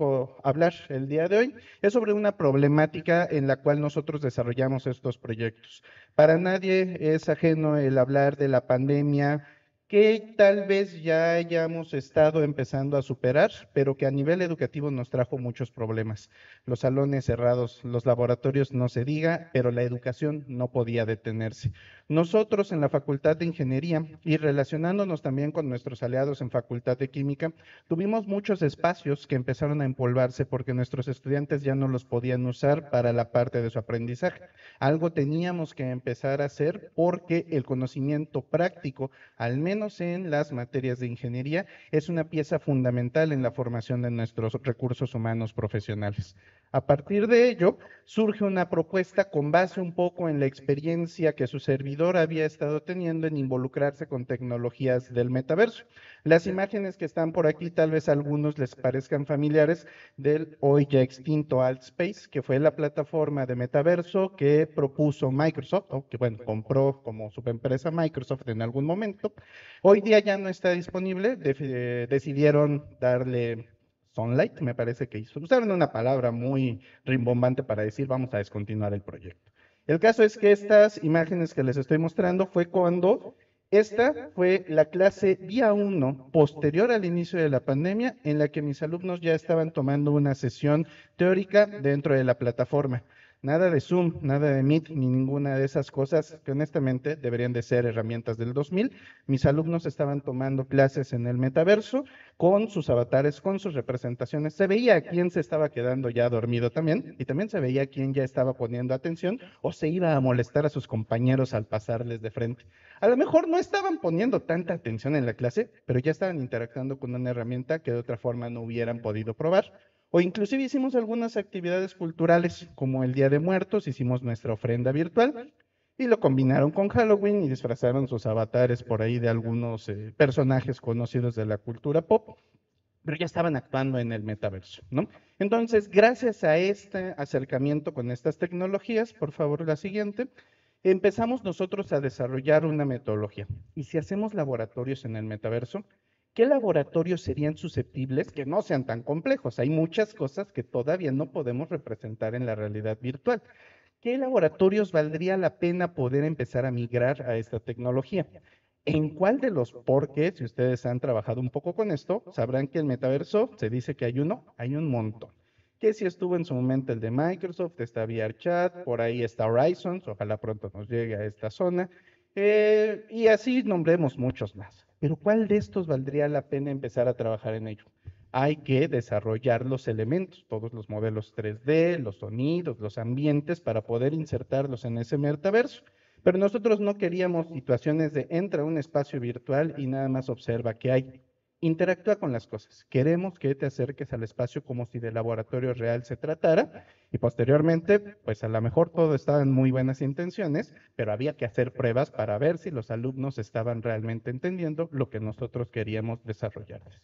hablar el día de hoy es sobre una problemática en la cual nosotros desarrollamos estos proyectos. Para nadie es ajeno el hablar de la pandemia que tal vez ya hayamos estado empezando a superar, pero que a nivel educativo nos trajo muchos problemas. Los salones cerrados, los laboratorios no se diga, pero la educación no podía detenerse. Nosotros en la Facultad de Ingeniería y relacionándonos también con nuestros aliados en Facultad de Química, tuvimos muchos espacios que empezaron a empolvarse porque nuestros estudiantes ya no los podían usar para la parte de su aprendizaje. Algo teníamos que empezar a hacer porque el conocimiento práctico, al menos en las materias de ingeniería, es una pieza fundamental en la formación de nuestros recursos humanos profesionales. A partir de ello, surge una propuesta con base un poco en la experiencia que su servidor había estado teniendo en involucrarse con tecnologías del metaverso. Las imágenes que están por aquí, tal vez a algunos les parezcan familiares, del hoy ya extinto Altspace, que fue la plataforma de metaverso que propuso Microsoft, o que bueno, compró como subempresa Microsoft en algún momento. Hoy día ya no está disponible, decidieron darle Sunlight, me parece que hizo. Usaron una palabra muy rimbombante para decir vamos a descontinuar el proyecto. El caso es que estas imágenes que les estoy mostrando fue cuando esta fue la clase día 1 posterior al inicio de la pandemia en la que mis alumnos ya estaban tomando una sesión teórica dentro de la plataforma. Nada de Zoom, nada de Meet, ni ninguna de esas cosas que honestamente deberían de ser herramientas del 2000. Mis alumnos estaban tomando clases en el metaverso con sus avatares, con sus representaciones. Se veía quién se estaba quedando ya dormido también y también se veía quién ya estaba poniendo atención o se iba a molestar a sus compañeros al pasarles de frente. A lo mejor no estaban poniendo tanta atención en la clase, pero ya estaban interactuando con una herramienta que de otra forma no hubieran podido probar. O inclusive hicimos algunas actividades culturales, como el Día de Muertos, hicimos nuestra ofrenda virtual y lo combinaron con Halloween y disfrazaron sus avatares por ahí de algunos eh, personajes conocidos de la cultura pop, pero ya estaban actuando en el metaverso, ¿no? Entonces, gracias a este acercamiento con estas tecnologías, por favor la siguiente, empezamos nosotros a desarrollar una metodología. Y si hacemos laboratorios en el metaverso, ¿Qué laboratorios serían susceptibles que no sean tan complejos? Hay muchas cosas que todavía no podemos representar en la realidad virtual. ¿Qué laboratorios valdría la pena poder empezar a migrar a esta tecnología? ¿En cuál de los por qué, si ustedes han trabajado un poco con esto, sabrán que el metaverso se dice que hay uno, hay un montón. Que si estuvo en su momento el de Microsoft, está VRChat, por ahí está Horizons, ojalá pronto nos llegue a esta zona, eh, y así nombremos muchos más. Pero ¿cuál de estos valdría la pena empezar a trabajar en ello? Hay que desarrollar los elementos, todos los modelos 3D, los sonidos, los ambientes para poder insertarlos en ese metaverso. Pero nosotros no queríamos situaciones de entra a un espacio virtual y nada más observa qué hay interactúa con las cosas. Queremos que te acerques al espacio como si de laboratorio real se tratara y posteriormente, pues a lo mejor todo estaba en muy buenas intenciones, pero había que hacer pruebas para ver si los alumnos estaban realmente entendiendo lo que nosotros queríamos desarrollarles.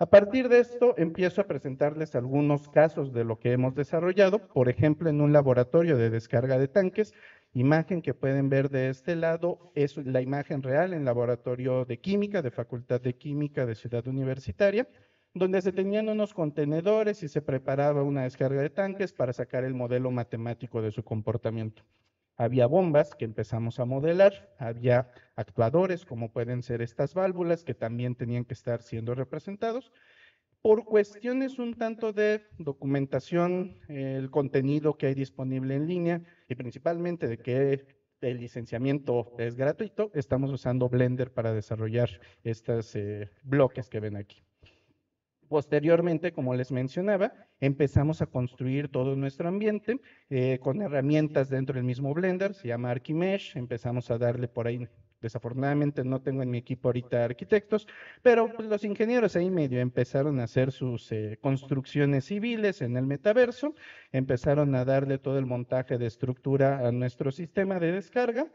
A partir de esto, empiezo a presentarles algunos casos de lo que hemos desarrollado. Por ejemplo, en un laboratorio de descarga de tanques, imagen que pueden ver de este lado es la imagen real en laboratorio de química, de Facultad de Química de Ciudad Universitaria, donde se tenían unos contenedores y se preparaba una descarga de tanques para sacar el modelo matemático de su comportamiento. Había bombas que empezamos a modelar, había actuadores como pueden ser estas válvulas que también tenían que estar siendo representados. Por cuestiones un tanto de documentación, el contenido que hay disponible en línea y principalmente de que el licenciamiento es gratuito, estamos usando Blender para desarrollar estos eh, bloques que ven aquí. Posteriormente, como les mencionaba, empezamos a construir todo nuestro ambiente eh, con herramientas dentro del mismo Blender, se llama Archimesh, empezamos a darle por ahí, desafortunadamente no tengo en mi equipo ahorita arquitectos, pero pues, los ingenieros ahí medio empezaron a hacer sus eh, construcciones civiles en el metaverso, empezaron a darle todo el montaje de estructura a nuestro sistema de descarga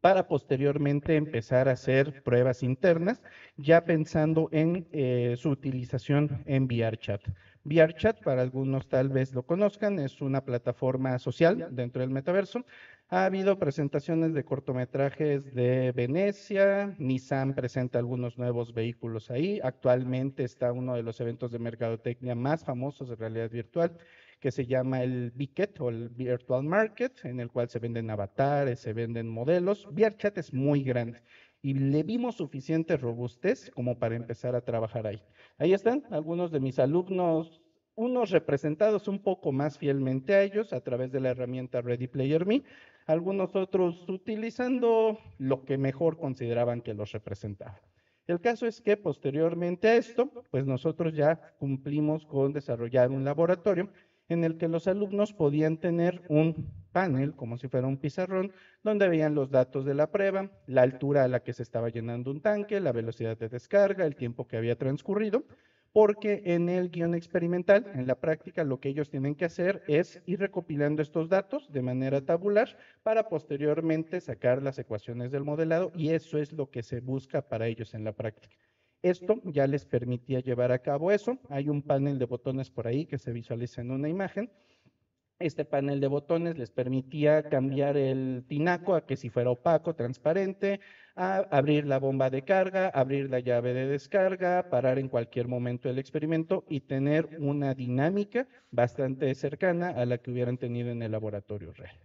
para posteriormente empezar a hacer pruebas internas, ya pensando en eh, su utilización en VRChat. VRChat, para algunos tal vez lo conozcan, es una plataforma social dentro del metaverso. Ha habido presentaciones de cortometrajes de Venecia, Nissan presenta algunos nuevos vehículos ahí. Actualmente está uno de los eventos de mercadotecnia más famosos de realidad virtual, que se llama el Biket o el Virtual Market, en el cual se venden avatares, se venden modelos. VRChat es muy grande. y le vimos suficiente robustez como para empezar a trabajar ahí. Ahí están algunos de mis alumnos, unos representados un poco más fielmente a ellos a través de la herramienta Ready Player Me, algunos otros utilizando lo que mejor consideraban que los representaba. El caso es que posteriormente a esto, pues nosotros ya cumplimos con desarrollar un laboratorio en el que los alumnos podían tener un panel, como si fuera un pizarrón, donde veían los datos de la prueba, la altura a la que se estaba llenando un tanque, la velocidad de descarga, el tiempo que había transcurrido, porque en el guion experimental, en la práctica, lo que ellos tienen que hacer es ir recopilando estos datos de manera tabular para posteriormente sacar las ecuaciones del modelado y eso es lo que se busca para ellos en la práctica. Esto ya les permitía llevar a cabo eso. Hay un panel de botones por ahí que se visualiza en una imagen. Este panel de botones les permitía cambiar el tinaco a que si fuera opaco, transparente, a abrir la bomba de carga, abrir la llave de descarga, parar en cualquier momento el experimento y tener una dinámica bastante cercana a la que hubieran tenido en el laboratorio real.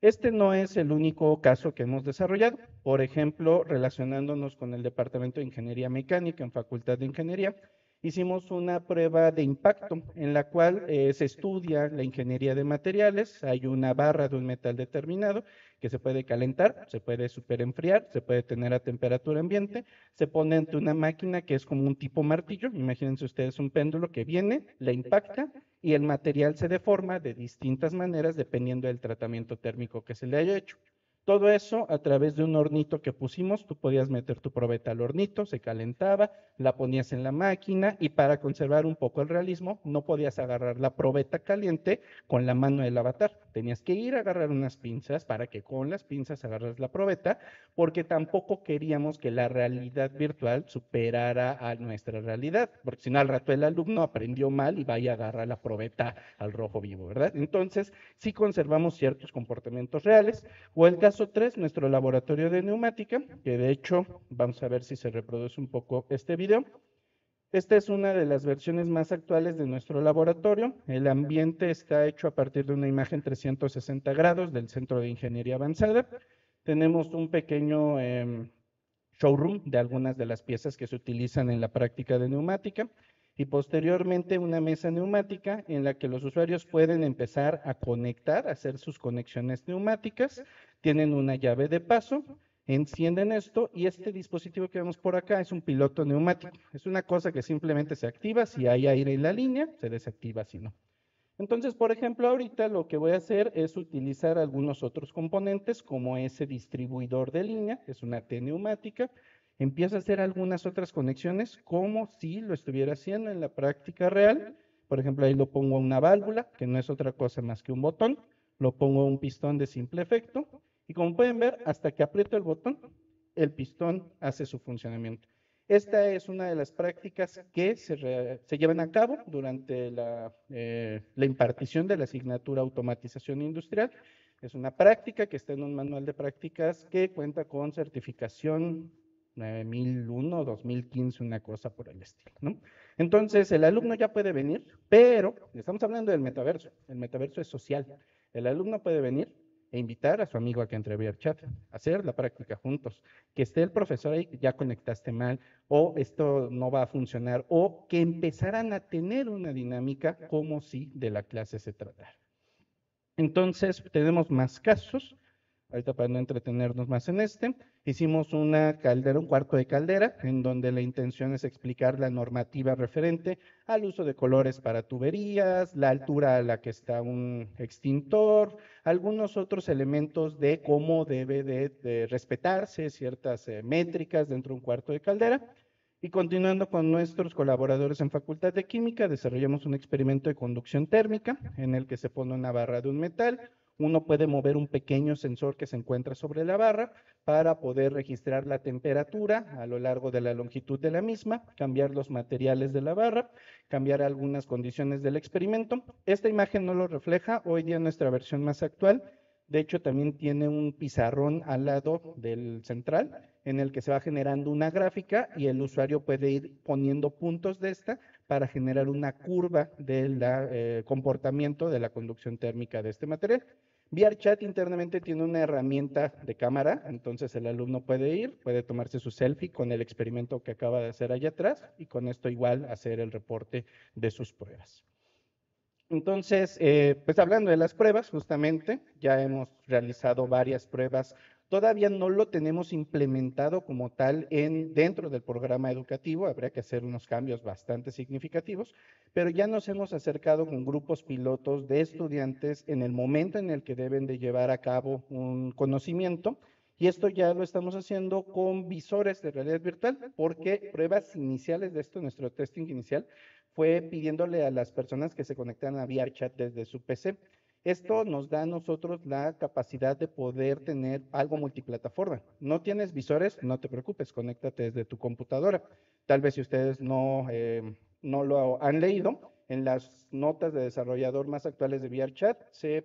Este no es el único caso que hemos desarrollado. Por ejemplo, relacionándonos con el Departamento de Ingeniería Mecánica en Facultad de Ingeniería, hicimos una prueba de impacto en la cual eh, se estudia la ingeniería de materiales. Hay una barra de un metal determinado que se puede calentar, se puede superenfriar, se puede tener a temperatura ambiente, se pone ante una máquina que es como un tipo martillo. Imagínense ustedes un péndulo que viene, la impacta y el material se deforma de distintas maneras dependiendo del tratamiento térmico que se le haya hecho. Todo eso a través de un hornito que pusimos, tú podías meter tu probeta al hornito, se calentaba, la ponías en la máquina y para conservar un poco el realismo, no podías agarrar la probeta caliente con la mano del avatar. Tenías que ir a agarrar unas pinzas para que con las pinzas agarras la probeta, porque tampoco queríamos que la realidad virtual superara a nuestra realidad, porque si no al rato el alumno aprendió mal y vaya a agarrar la probeta al rojo vivo, ¿verdad? Entonces, sí conservamos ciertos comportamientos reales, o Paso 3, nuestro laboratorio de neumática, que de hecho vamos a ver si se reproduce un poco este video. Esta es una de las versiones más actuales de nuestro laboratorio. El ambiente está hecho a partir de una imagen 360 grados del Centro de Ingeniería Avanzada. Tenemos un pequeño em, showroom de algunas de las piezas que se utilizan en la práctica de neumática y posteriormente una mesa neumática en la que los usuarios pueden empezar a conectar, a hacer sus conexiones neumáticas tienen una llave de paso, encienden esto y este dispositivo que vemos por acá es un piloto neumático. Es una cosa que simplemente se activa si hay aire en la línea, se desactiva si no. Entonces, por ejemplo, ahorita lo que voy a hacer es utilizar algunos otros componentes como ese distribuidor de línea, es una T neumática. Empiezo a hacer algunas otras conexiones como si lo estuviera haciendo en la práctica real. Por ejemplo, ahí lo pongo a una válvula, que no es otra cosa más que un botón. Lo pongo a un pistón de simple efecto y como pueden ver, hasta que aprieto el botón, el pistón hace su funcionamiento. Esta es una de las prácticas que se, llevan a cabo durante eh, la, impartición de la asignatura Automatización Industrial. Es una práctica que está en un manual de prácticas que cuenta con certificación 9001, 2015, una cosa por el estilo. Entonces, el alumno ya puede venir, pero estamos hablando del metaverso. El metaverso es social. El alumno puede venir, e invitar a su amigo a que entre vía chat, hacer la práctica juntos, que esté el profesor ahí, ya conectaste mal, o esto no va a funcionar, o que empezaran a tener una dinámica como si de la clase se tratara. Entonces, tenemos más casos ahorita para no entretenernos más en este, hicimos una caldera, un cuarto de caldera, en donde la intención es explicar la normativa referente al uso de colores para tuberías, la altura a la que está un extintor, algunos otros elementos de cómo debe de, respetarse ciertas eh, métricas dentro de un cuarto de caldera. Y continuando con nuestros colaboradores en Facultad de Química, desarrollamos un experimento de conducción térmica en el que se pone una barra de un metal, uno puede mover un pequeño sensor que se encuentra sobre la barra para poder registrar la temperatura a lo largo de la longitud de la misma, cambiar los materiales de la barra, cambiar algunas condiciones del experimento. Esta imagen no lo refleja, hoy día nuestra versión más actual. De hecho, también tiene un pizarrón al lado del central en el que se va generando una gráfica y el usuario puede ir poniendo puntos de esta para generar una curva del eh, comportamiento de la conducción térmica de este material. VRChat internamente tiene una herramienta de cámara, entonces el alumno puede ir, puede tomarse su selfie con el experimento que acaba de hacer allá atrás y con esto igual hacer el reporte de sus pruebas. Entonces, eh, pues hablando de las pruebas, justamente, ya hemos realizado varias pruebas Todavía no lo tenemos implementado como tal en, dentro del programa educativo, habría que hacer unos cambios bastante significativos, pero ya nos hemos acercado con grupos pilotos de estudiantes en el momento en el que deben de llevar a cabo un conocimiento y esto ya lo estamos haciendo con visores de realidad virtual, porque pruebas iniciales de esto, nuestro testing inicial, fue pidiéndole a las personas que se conectan a VRChat desde su PC. Esto nos da a nosotros la capacidad de poder tener algo multiplataforma. No tienes visores, no te preocupes, conéctate desde tu computadora. Tal vez si ustedes no, eh, no lo han leído, en las notas de desarrollador más actuales de VRChat se,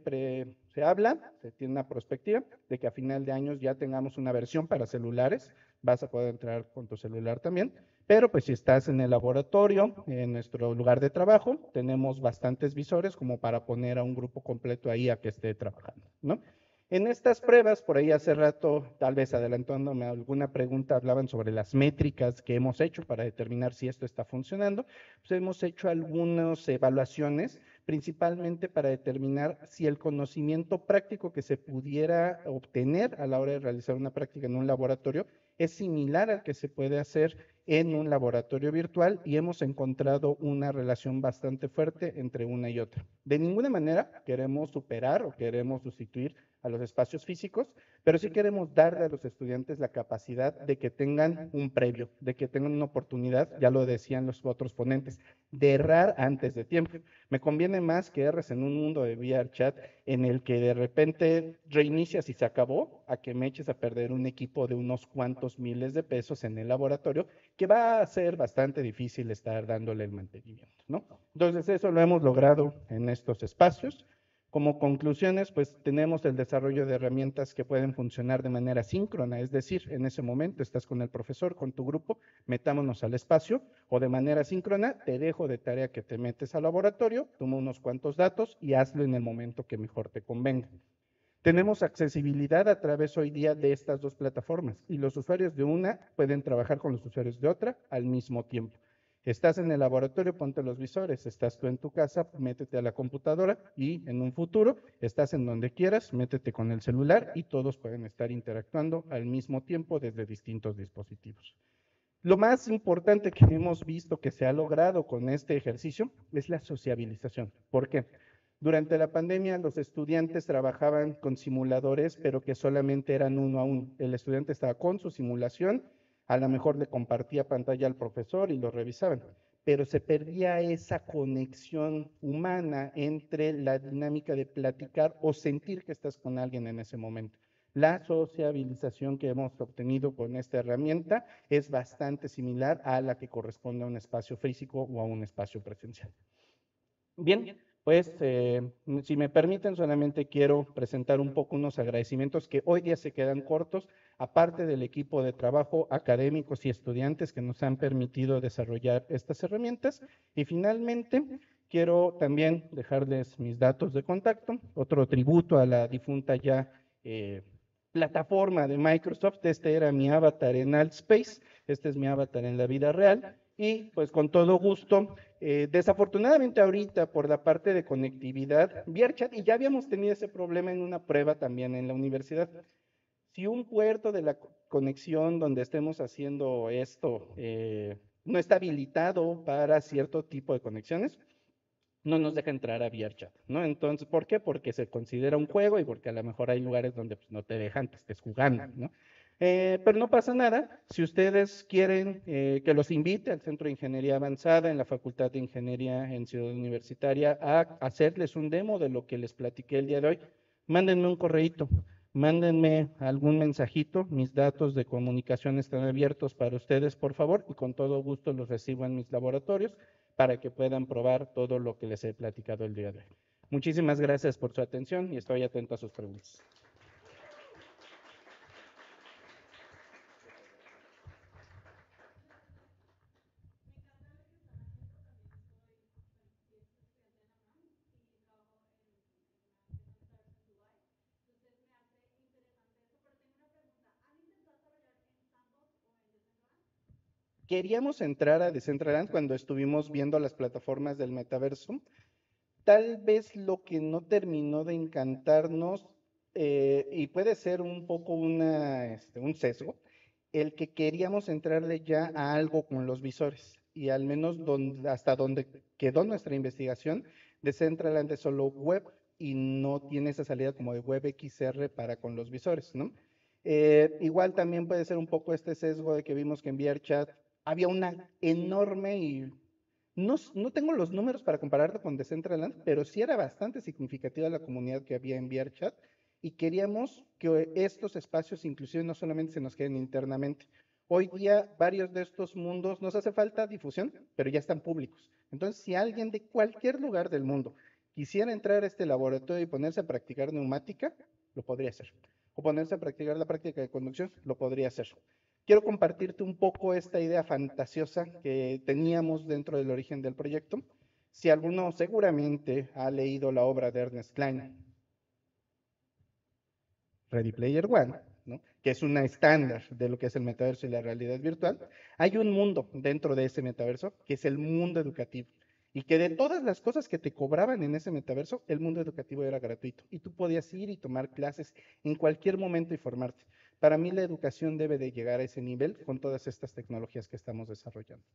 se habla, se tiene una perspectiva de que a final de años ya tengamos una versión para celulares. Vas a poder entrar con tu celular también. Pero pues si estás en el laboratorio, en nuestro lugar de trabajo, tenemos bastantes visores como para poner a un grupo completo ahí a que esté trabajando, ¿no? En estas pruebas, por ahí hace rato, tal vez adelantándome alguna pregunta, hablaban sobre las métricas que hemos hecho para determinar si esto está funcionando. Pues hemos hecho algunas evaluaciones, principalmente para determinar si el conocimiento práctico que se pudiera obtener a la hora de realizar una práctica en un laboratorio es similar al que se puede hacer en un laboratorio virtual y hemos encontrado una relación bastante fuerte entre una y otra. De ninguna manera queremos superar o queremos sustituir a los espacios físicos, pero sí queremos darle a los estudiantes la capacidad de que tengan un previo, de que tengan una oportunidad, ya lo decían los otros ponentes, de errar antes de tiempo. Me conviene más que erres en un mundo de VR chat en el que de repente reinicias y se acabó, a que me eches a perder un equipo de unos cuantos miles de pesos en el laboratorio, que va a ser bastante difícil estar dándole el mantenimiento, ¿no? Entonces eso lo hemos logrado en estos espacios. Como conclusiones, pues tenemos el desarrollo de herramientas que pueden funcionar de manera síncrona, es decir, en ese momento estás con el profesor, con tu grupo, metámonos al espacio, o de manera síncrona, te dejo de tarea que te metes al laboratorio, toma unos cuantos datos y hazlo en el momento que mejor te convenga. Tenemos accesibilidad a través hoy día de estas dos plataformas y los usuarios de una pueden trabajar con los usuarios de otra al mismo tiempo. Estás en el laboratorio, ponte los visores. Estás tú en tu casa, métete a la computadora y en un futuro estás en donde quieras, métete con el celular y todos pueden estar interactuando al mismo tiempo desde distintos dispositivos. Lo más importante que hemos visto que se ha logrado con este ejercicio es la sociabilización. ¿Por qué? Durante la pandemia los estudiantes trabajaban con simuladores, pero que solamente eran uno a uno. El estudiante estaba con su simulación a lo mejor le compartía pantalla al profesor y lo revisaban, pero se perdía esa conexión humana entre la dinámica de platicar o sentir que estás con alguien en ese momento. La sociabilización que hemos obtenido con esta herramienta es bastante similar a la que corresponde a un espacio físico o a un espacio presencial. Bien, pues eh, si me permiten, solamente quiero presentar un poco unos agradecimientos que hoy día se quedan cortos, aparte del equipo de trabajo académicos y estudiantes que nos han permitido desarrollar estas herramientas. Y finalmente, quiero también dejarles mis datos de contacto, otro tributo a la difunta ya eh, plataforma de Microsoft. Este era mi avatar en Altspace, este es mi avatar en la vida real. Y pues con todo gusto, eh, desafortunadamente ahorita por la parte de conectividad, VRChat, y ya habíamos tenido ese problema en una prueba también en la universidad. Si un puerto de la conexión donde estemos haciendo esto eh, no está habilitado para cierto tipo de conexiones, no nos deja entrar a VRChat, ¿no? Entonces, ¿por qué? Porque se considera un juego y porque a lo mejor hay lugares donde pues, no te dejan que estés jugando, ¿no? Eh, pero no pasa nada. Si ustedes quieren eh, que los invite al Centro de Ingeniería Avanzada en la Facultad de Ingeniería en Ciudad Universitaria a hacerles un demo de lo que les platiqué el día de hoy, mándenme un correíto, mándenme algún mensajito. Mis datos de comunicación están abiertos para ustedes, por favor, y con todo gusto los recibo en mis laboratorios para que puedan probar todo lo que les he platicado el día de hoy. Muchísimas gracias por su atención y estoy atento a sus preguntas. Queríamos entrar a Decentraland cuando estuvimos viendo las plataformas del metaverso. Tal vez lo que no terminó de encantarnos, eh, y puede ser un poco una, este, un sesgo, el que queríamos entrarle ya a algo con los visores. Y al menos hasta donde quedó nuestra investigación, Decentraland es solo web y no tiene esa salida como de web XR para con los visores, ¿no? Eh, igual también puede ser un poco este sesgo de que vimos que en VRChat había una enorme y no, no tengo los números para compararlo con Decentraland, pero sí era bastante significativa la comunidad que había en VRChat y queríamos que estos espacios inclusive no solamente se nos queden internamente. Hoy día varios de estos mundos nos hace falta difusión, pero ya están públicos. Entonces, si alguien de cualquier lugar del mundo quisiera entrar a este laboratorio y ponerse a practicar neumática, lo podría hacer. O ponerse a practicar la práctica de conducción, lo podría hacer. Quiero compartirte un poco esta idea fantasiosa que teníamos dentro del origen del proyecto. Si alguno seguramente ha leído la obra de Ernest Klein, Ready Player One, que es una estándar de lo que es el metaverso y la realidad virtual, hay un mundo dentro de ese metaverso que es el mundo educativo. Y que de todas las cosas que te cobraban en ese metaverso, el mundo educativo era gratuito. Y tú podías ir y tomar clases en cualquier momento y formarte. Para mí la educación debe de llegar a ese nivel con todas estas tecnologías que estamos desarrollando.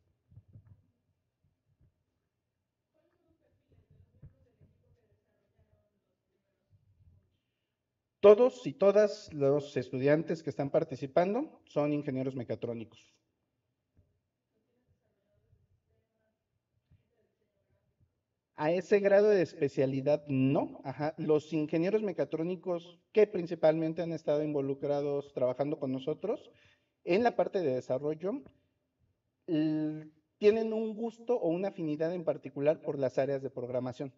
Todos y todas los estudiantes que están participando son ingenieros mecatrónicos. A ese grado de especialidad, no. Los ingenieros mecatrónicos que principalmente han estado involucrados trabajando con nosotros en la parte de desarrollo, tienen un gusto o una afinidad en particular por las áreas de programación.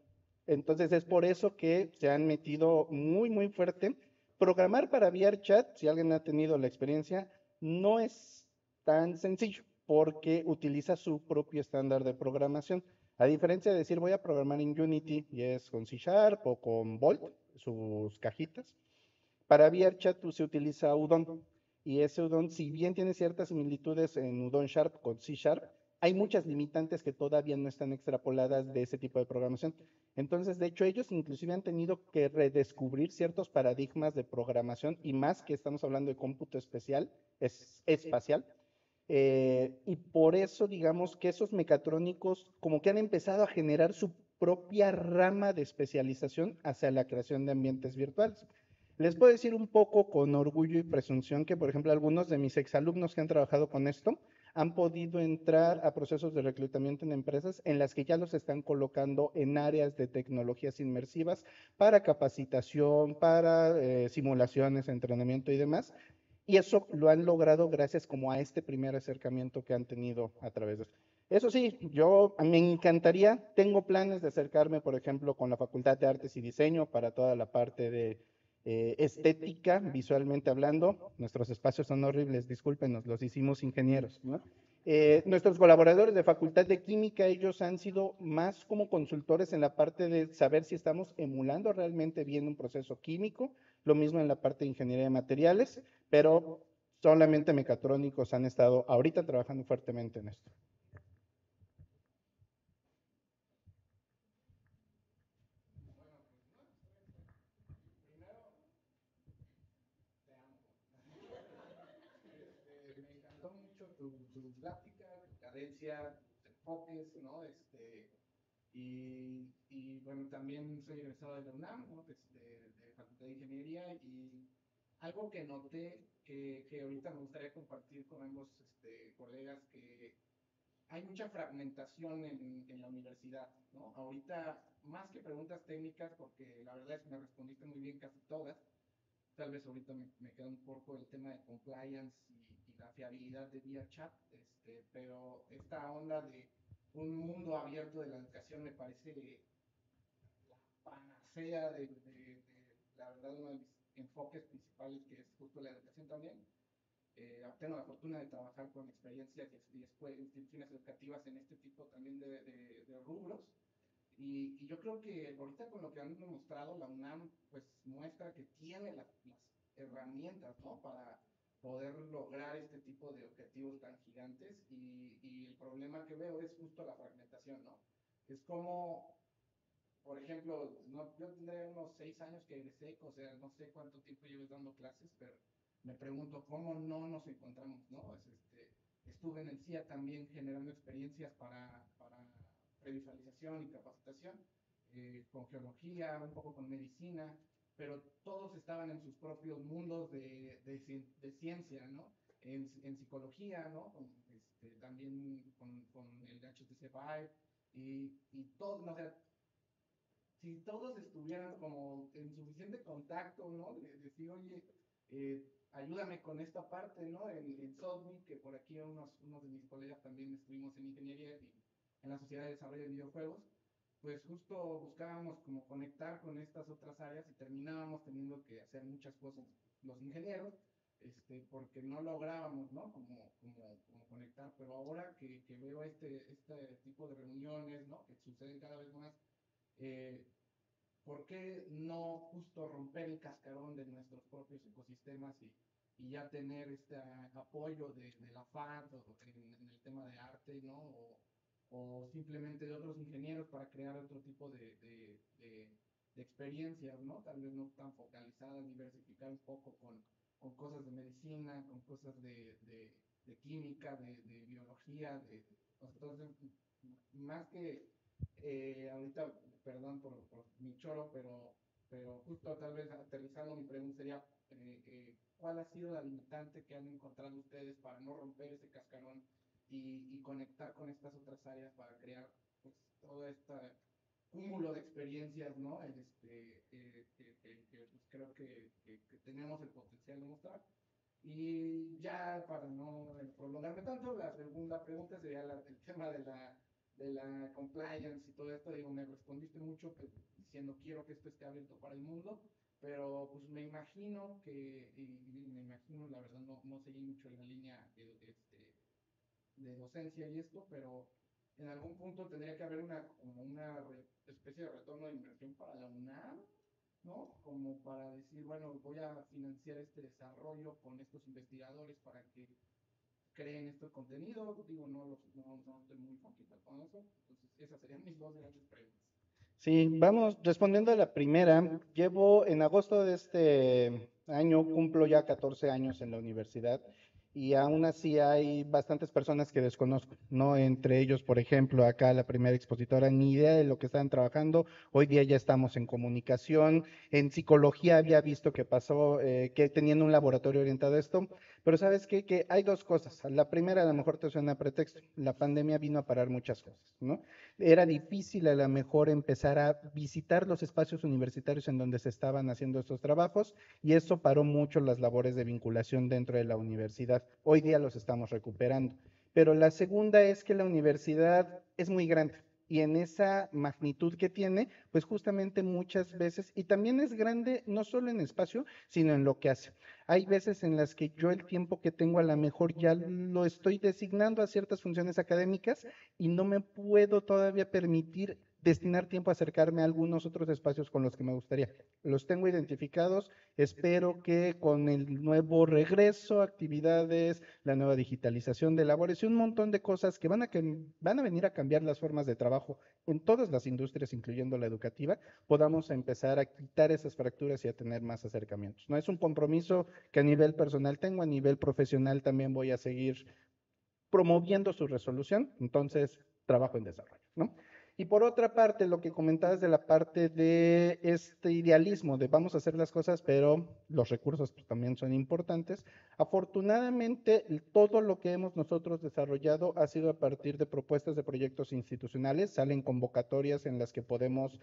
Entonces es por eso que se han metido muy, muy fuerte. Programar para VRChat, si alguien ha tenido la experiencia, no es tan sencillo porque utiliza su propio estándar de programación. A diferencia de decir voy a programar en Unity y es con C Sharp o con Bolt, sus cajitas, para VRChat se utiliza Udon. Y ese Udon, si bien tiene ciertas similitudes en Udon Sharp con C Sharp, hay muchas limitantes que todavía no están extrapoladas de ese tipo de programación. Entonces, de hecho, ellos inclusive han tenido que redescubrir ciertos paradigmas de programación y más que estamos hablando de cómputo especial, es, espacial, eh, y por eso, digamos que esos mecatrónicos como que han empezado a generar su propia rama de especialización hacia la creación de ambientes virtuales. Les puedo decir un poco con orgullo y presunción que, por ejemplo, algunos de mis exalumnos que han trabajado con esto han podido entrar a procesos de reclutamiento en empresas en las que ya los están colocando en áreas de tecnologías inmersivas para capacitación, para eh, simulaciones, entrenamiento y demás, y eso lo han logrado gracias como a este primer acercamiento que han tenido a través de esto. Eso sí, yo me encantaría, tengo planes de acercarme, por ejemplo, con la Facultad de Artes y Diseño para toda la parte de eh, estética, visualmente hablando. Nuestros espacios son horribles, discúlpenos, los hicimos ingenieros. Eh, nuestros colaboradores de Facultad de Química, ellos han sido más como consultores en la parte de saber si estamos emulando realmente bien un proceso químico lo mismo en la parte de ingeniería de materiales, pero solamente mecatrónicos han estado ahorita trabajando fuertemente en esto. Enfoques, ¿no? Este, y, y, bueno, también soy egresado de la UNAM, ¿no? Este, de Facultad de Ingeniería, y algo que noté que, que ahorita me gustaría compartir con ambos este, colegas, que hay mucha fragmentación en, en, la universidad, ¿no? Ahorita, más que preguntas técnicas, porque la verdad es que me respondiste muy bien casi todas, tal vez ahorita me, me queda un poco el tema de compliance y, y la fiabilidad de VRChat, este, pero esta onda de un mundo abierto de la educación me parece la panacea de, de, de, la verdad, uno de mis enfoques principales, que es justo la educación también. Eh, tengo la fortuna de trabajar con experiencias y después instituciones educativas en este tipo también de, de, de rubros. Y, y, yo creo que ahorita con lo que han demostrado, la UNAM pues muestra que tiene las, las herramientas ¿no? para, poder lograr este tipo de objetivos tan gigantes y, y el problema que veo es justo la fragmentación, ¿no? Es como, por ejemplo, no, yo tendré unos seis años que egresé, o sea, no sé cuánto tiempo llevo dando clases, pero me pregunto cómo no nos encontramos, ¿no? Es este, estuve en el CIA también generando experiencias para, para previsualización y capacitación, eh, con geología, un poco con medicina, pero todos estaban en sus propios mundos de, de, ciencia, ¿no? En, en, psicología, ¿no? Este, también con, con, el HTC Vive y, y todo, ¿no? o si todos estuvieran como en suficiente contacto, ¿no? De decir, oye, eh, ayúdame con esta parte, ¿no? En, en SODMI, que por aquí unos, unos de mis colegas también estuvimos en ingeniería y en la Sociedad de Desarrollo de Videojuegos, pues justo buscábamos como conectar con estas otras áreas y terminábamos teniendo que hacer muchas cosas los ingenieros, este, porque no lográbamos, ¿no? Como, como, como conectar, pero ahora que, veo este, este tipo de reuniones, ¿no? Que suceden cada vez más, eh, ¿por qué no justo romper el cascarón de nuestros propios ecosistemas y, ya tener este apoyo de, la FAD en, en, el tema de arte, ¿no? O, o simplemente de otros ingenieros para crear otro tipo de, experiencias, ¿no? Tal vez no tan focalizadas, diversificar un poco con, con cosas de medicina, con cosas de, química, de, biología, de, entonces, más que eh, ahorita, perdón por, por, mi choro, pero, pero justo tal vez aterrizando mi pregunta sería, eh, eh, ¿cuál ha sido la limitante que han encontrado ustedes para no romper ese cascarón y, y, conectar con estas otras áreas para crear pues, todo este cúmulo de experiencias, ¿no? Este, eh, que, que, que pues, creo que, que, tenemos el potencial de mostrar. Y ya para no prolongarme tanto, la segunda pregunta sería la, el tema de la, de la compliance y todo esto. Digo, me respondiste mucho diciendo quiero que esto esté abierto para el mundo, pero pues me imagino que, y, me imagino, la verdad no, no seguí mucho la línea de, este, de docencia y esto, pero en algún punto tendría que haber una, como una especie de retorno de inversión para la UNAM, ¿no? Como para decir, bueno, voy a financiar este desarrollo con estos investigadores para que creen este contenido. Digo, no, los, muy con eso. Entonces, esas serían mis dos grandes preguntas. Sí, vamos respondiendo a la primera. Llevo en agosto de este año, cumplo ya 14 años en la universidad y aún así hay bastantes personas que desconozco, ¿no? Entre ellos, por ejemplo, acá la primera expositora, ni idea de lo que estaban trabajando. Hoy día ya estamos en comunicación, en psicología había visto que pasó, eh, que tenían un laboratorio orientado a esto, pero ¿sabes? Que hay dos cosas. La primera, a lo mejor te suena pretexto, la pandemia vino a parar muchas cosas, ¿no? Era difícil a lo mejor empezar a visitar los espacios universitarios en donde se estaban haciendo estos trabajos y eso paró mucho las labores de vinculación dentro de la universidad. Hoy día los estamos recuperando. Pero la segunda es que la universidad es muy grande y en esa magnitud que tiene, pues justamente muchas veces, y también es grande no solo en espacio, sino en lo que hace. Hay veces en las que yo el tiempo que tengo a lo mejor ya lo estoy designando a ciertas funciones académicas y no me puedo todavía permitir destinar tiempo a acercarme a algunos otros espacios con los que me gustaría. Los tengo identificados, espero que con el nuevo regreso, actividades, la nueva digitalización de labores y un montón de cosas que van a, que van a venir a cambiar las formas de trabajo en todas las industrias, incluyendo la educativa, podamos empezar a quitar esas fracturas y a tener más acercamientos. No es un compromiso que a nivel personal tengo, a nivel profesional también voy a seguir promoviendo su resolución, entonces trabajo en desarrollo, ¿no? Y por otra parte, lo que comentabas de la parte de este idealismo, de vamos a hacer las cosas, pero los recursos pues, también son importantes. Afortunadamente, todo lo que hemos nosotros desarrollado ha sido a partir de propuestas de proyectos institucionales, salen convocatorias en las que podemos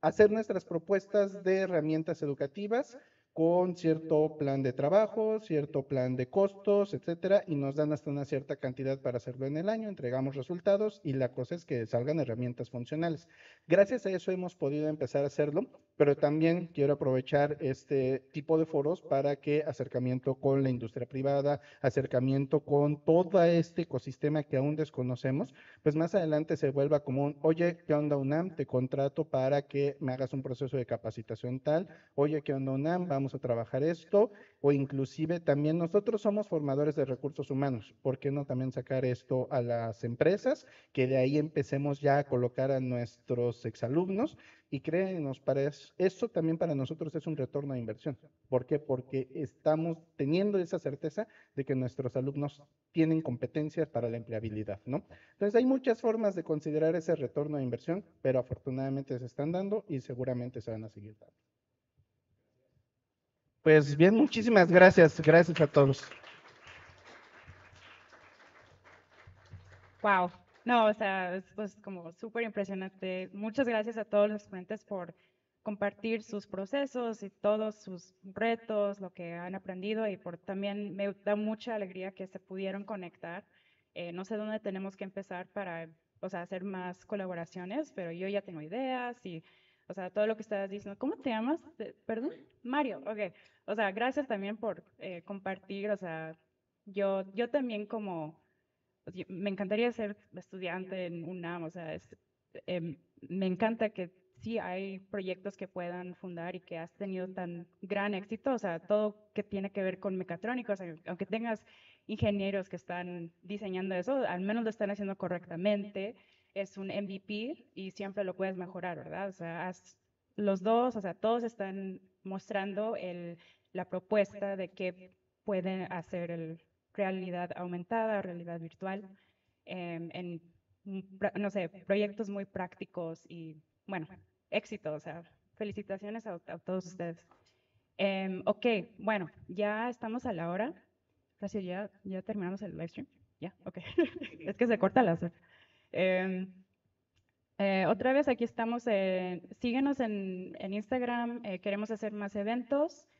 hacer nuestras propuestas de herramientas educativas con cierto plan de trabajo, cierto plan de costos, etcétera, y nos dan hasta una cierta cantidad para hacerlo en el año, entregamos resultados y la cosa es que salgan herramientas funcionales. Gracias a eso hemos podido empezar a hacerlo, pero también quiero aprovechar este tipo de foros para que acercamiento con la industria privada, acercamiento con todo este ecosistema que aún desconocemos, pues más adelante se vuelva común, oye, ¿qué onda UNAM? Te contrato para que me hagas un proceso de capacitación tal, oye, ¿qué onda UNAM? Vamos vamos a trabajar esto, o inclusive también nosotros somos formadores de recursos humanos, ¿por qué no también sacar esto a las empresas? Que de ahí empecemos ya a colocar a nuestros exalumnos y créenos, para eso, eso también para nosotros es un retorno de inversión. ¿Por qué? Porque estamos teniendo esa certeza de que nuestros alumnos tienen competencias para la empleabilidad, ¿no? Entonces hay muchas formas de considerar ese retorno de inversión, pero afortunadamente se están dando y seguramente se van a seguir dando. Pues bien, muchísimas gracias. Gracias a todos. Wow. No, o sea, es pues como súper impresionante. Muchas gracias a todos los estudiantes por compartir sus procesos y todos sus retos, lo que han aprendido y por también me da mucha alegría que se pudieron conectar. Eh, no sé dónde tenemos que empezar para, o sea, hacer más colaboraciones, pero yo ya tengo ideas y, o sea, todo lo que estabas diciendo. ¿Cómo te llamas? Eh, Perdón, Mario. Ok. O sea, gracias también por eh, compartir. O sea, yo, yo también como pues, me encantaría ser estudiante en UNAM, o sea, es, em, me encanta que sí hay proyectos que puedan fundar y que has tenido tan gran éxito, o sea, todo que tiene que ver con mecatrónicos, o sea, aunque tengas ingenieros que están diseñando eso, al menos lo están haciendo correctamente, es un MVP y siempre lo puedes mejorar, ¿verdad? O sea, haz los dos, o sea, todos están mostrando el, la propuesta de qué pueden hacer el, realidad aumentada, realidad virtual, em, en, no sé, proyectos muy prácticos y, bueno, éxito, o sea, felicitaciones a, a todos ustedes. Em, ok, bueno, ya estamos a la hora. Gracias, ya, ya terminamos el live stream. Ya, ok. es que se corta la Em, eh, otra vez aquí estamos, en- síguenos en, en Instagram, eh, queremos hacer más eventos.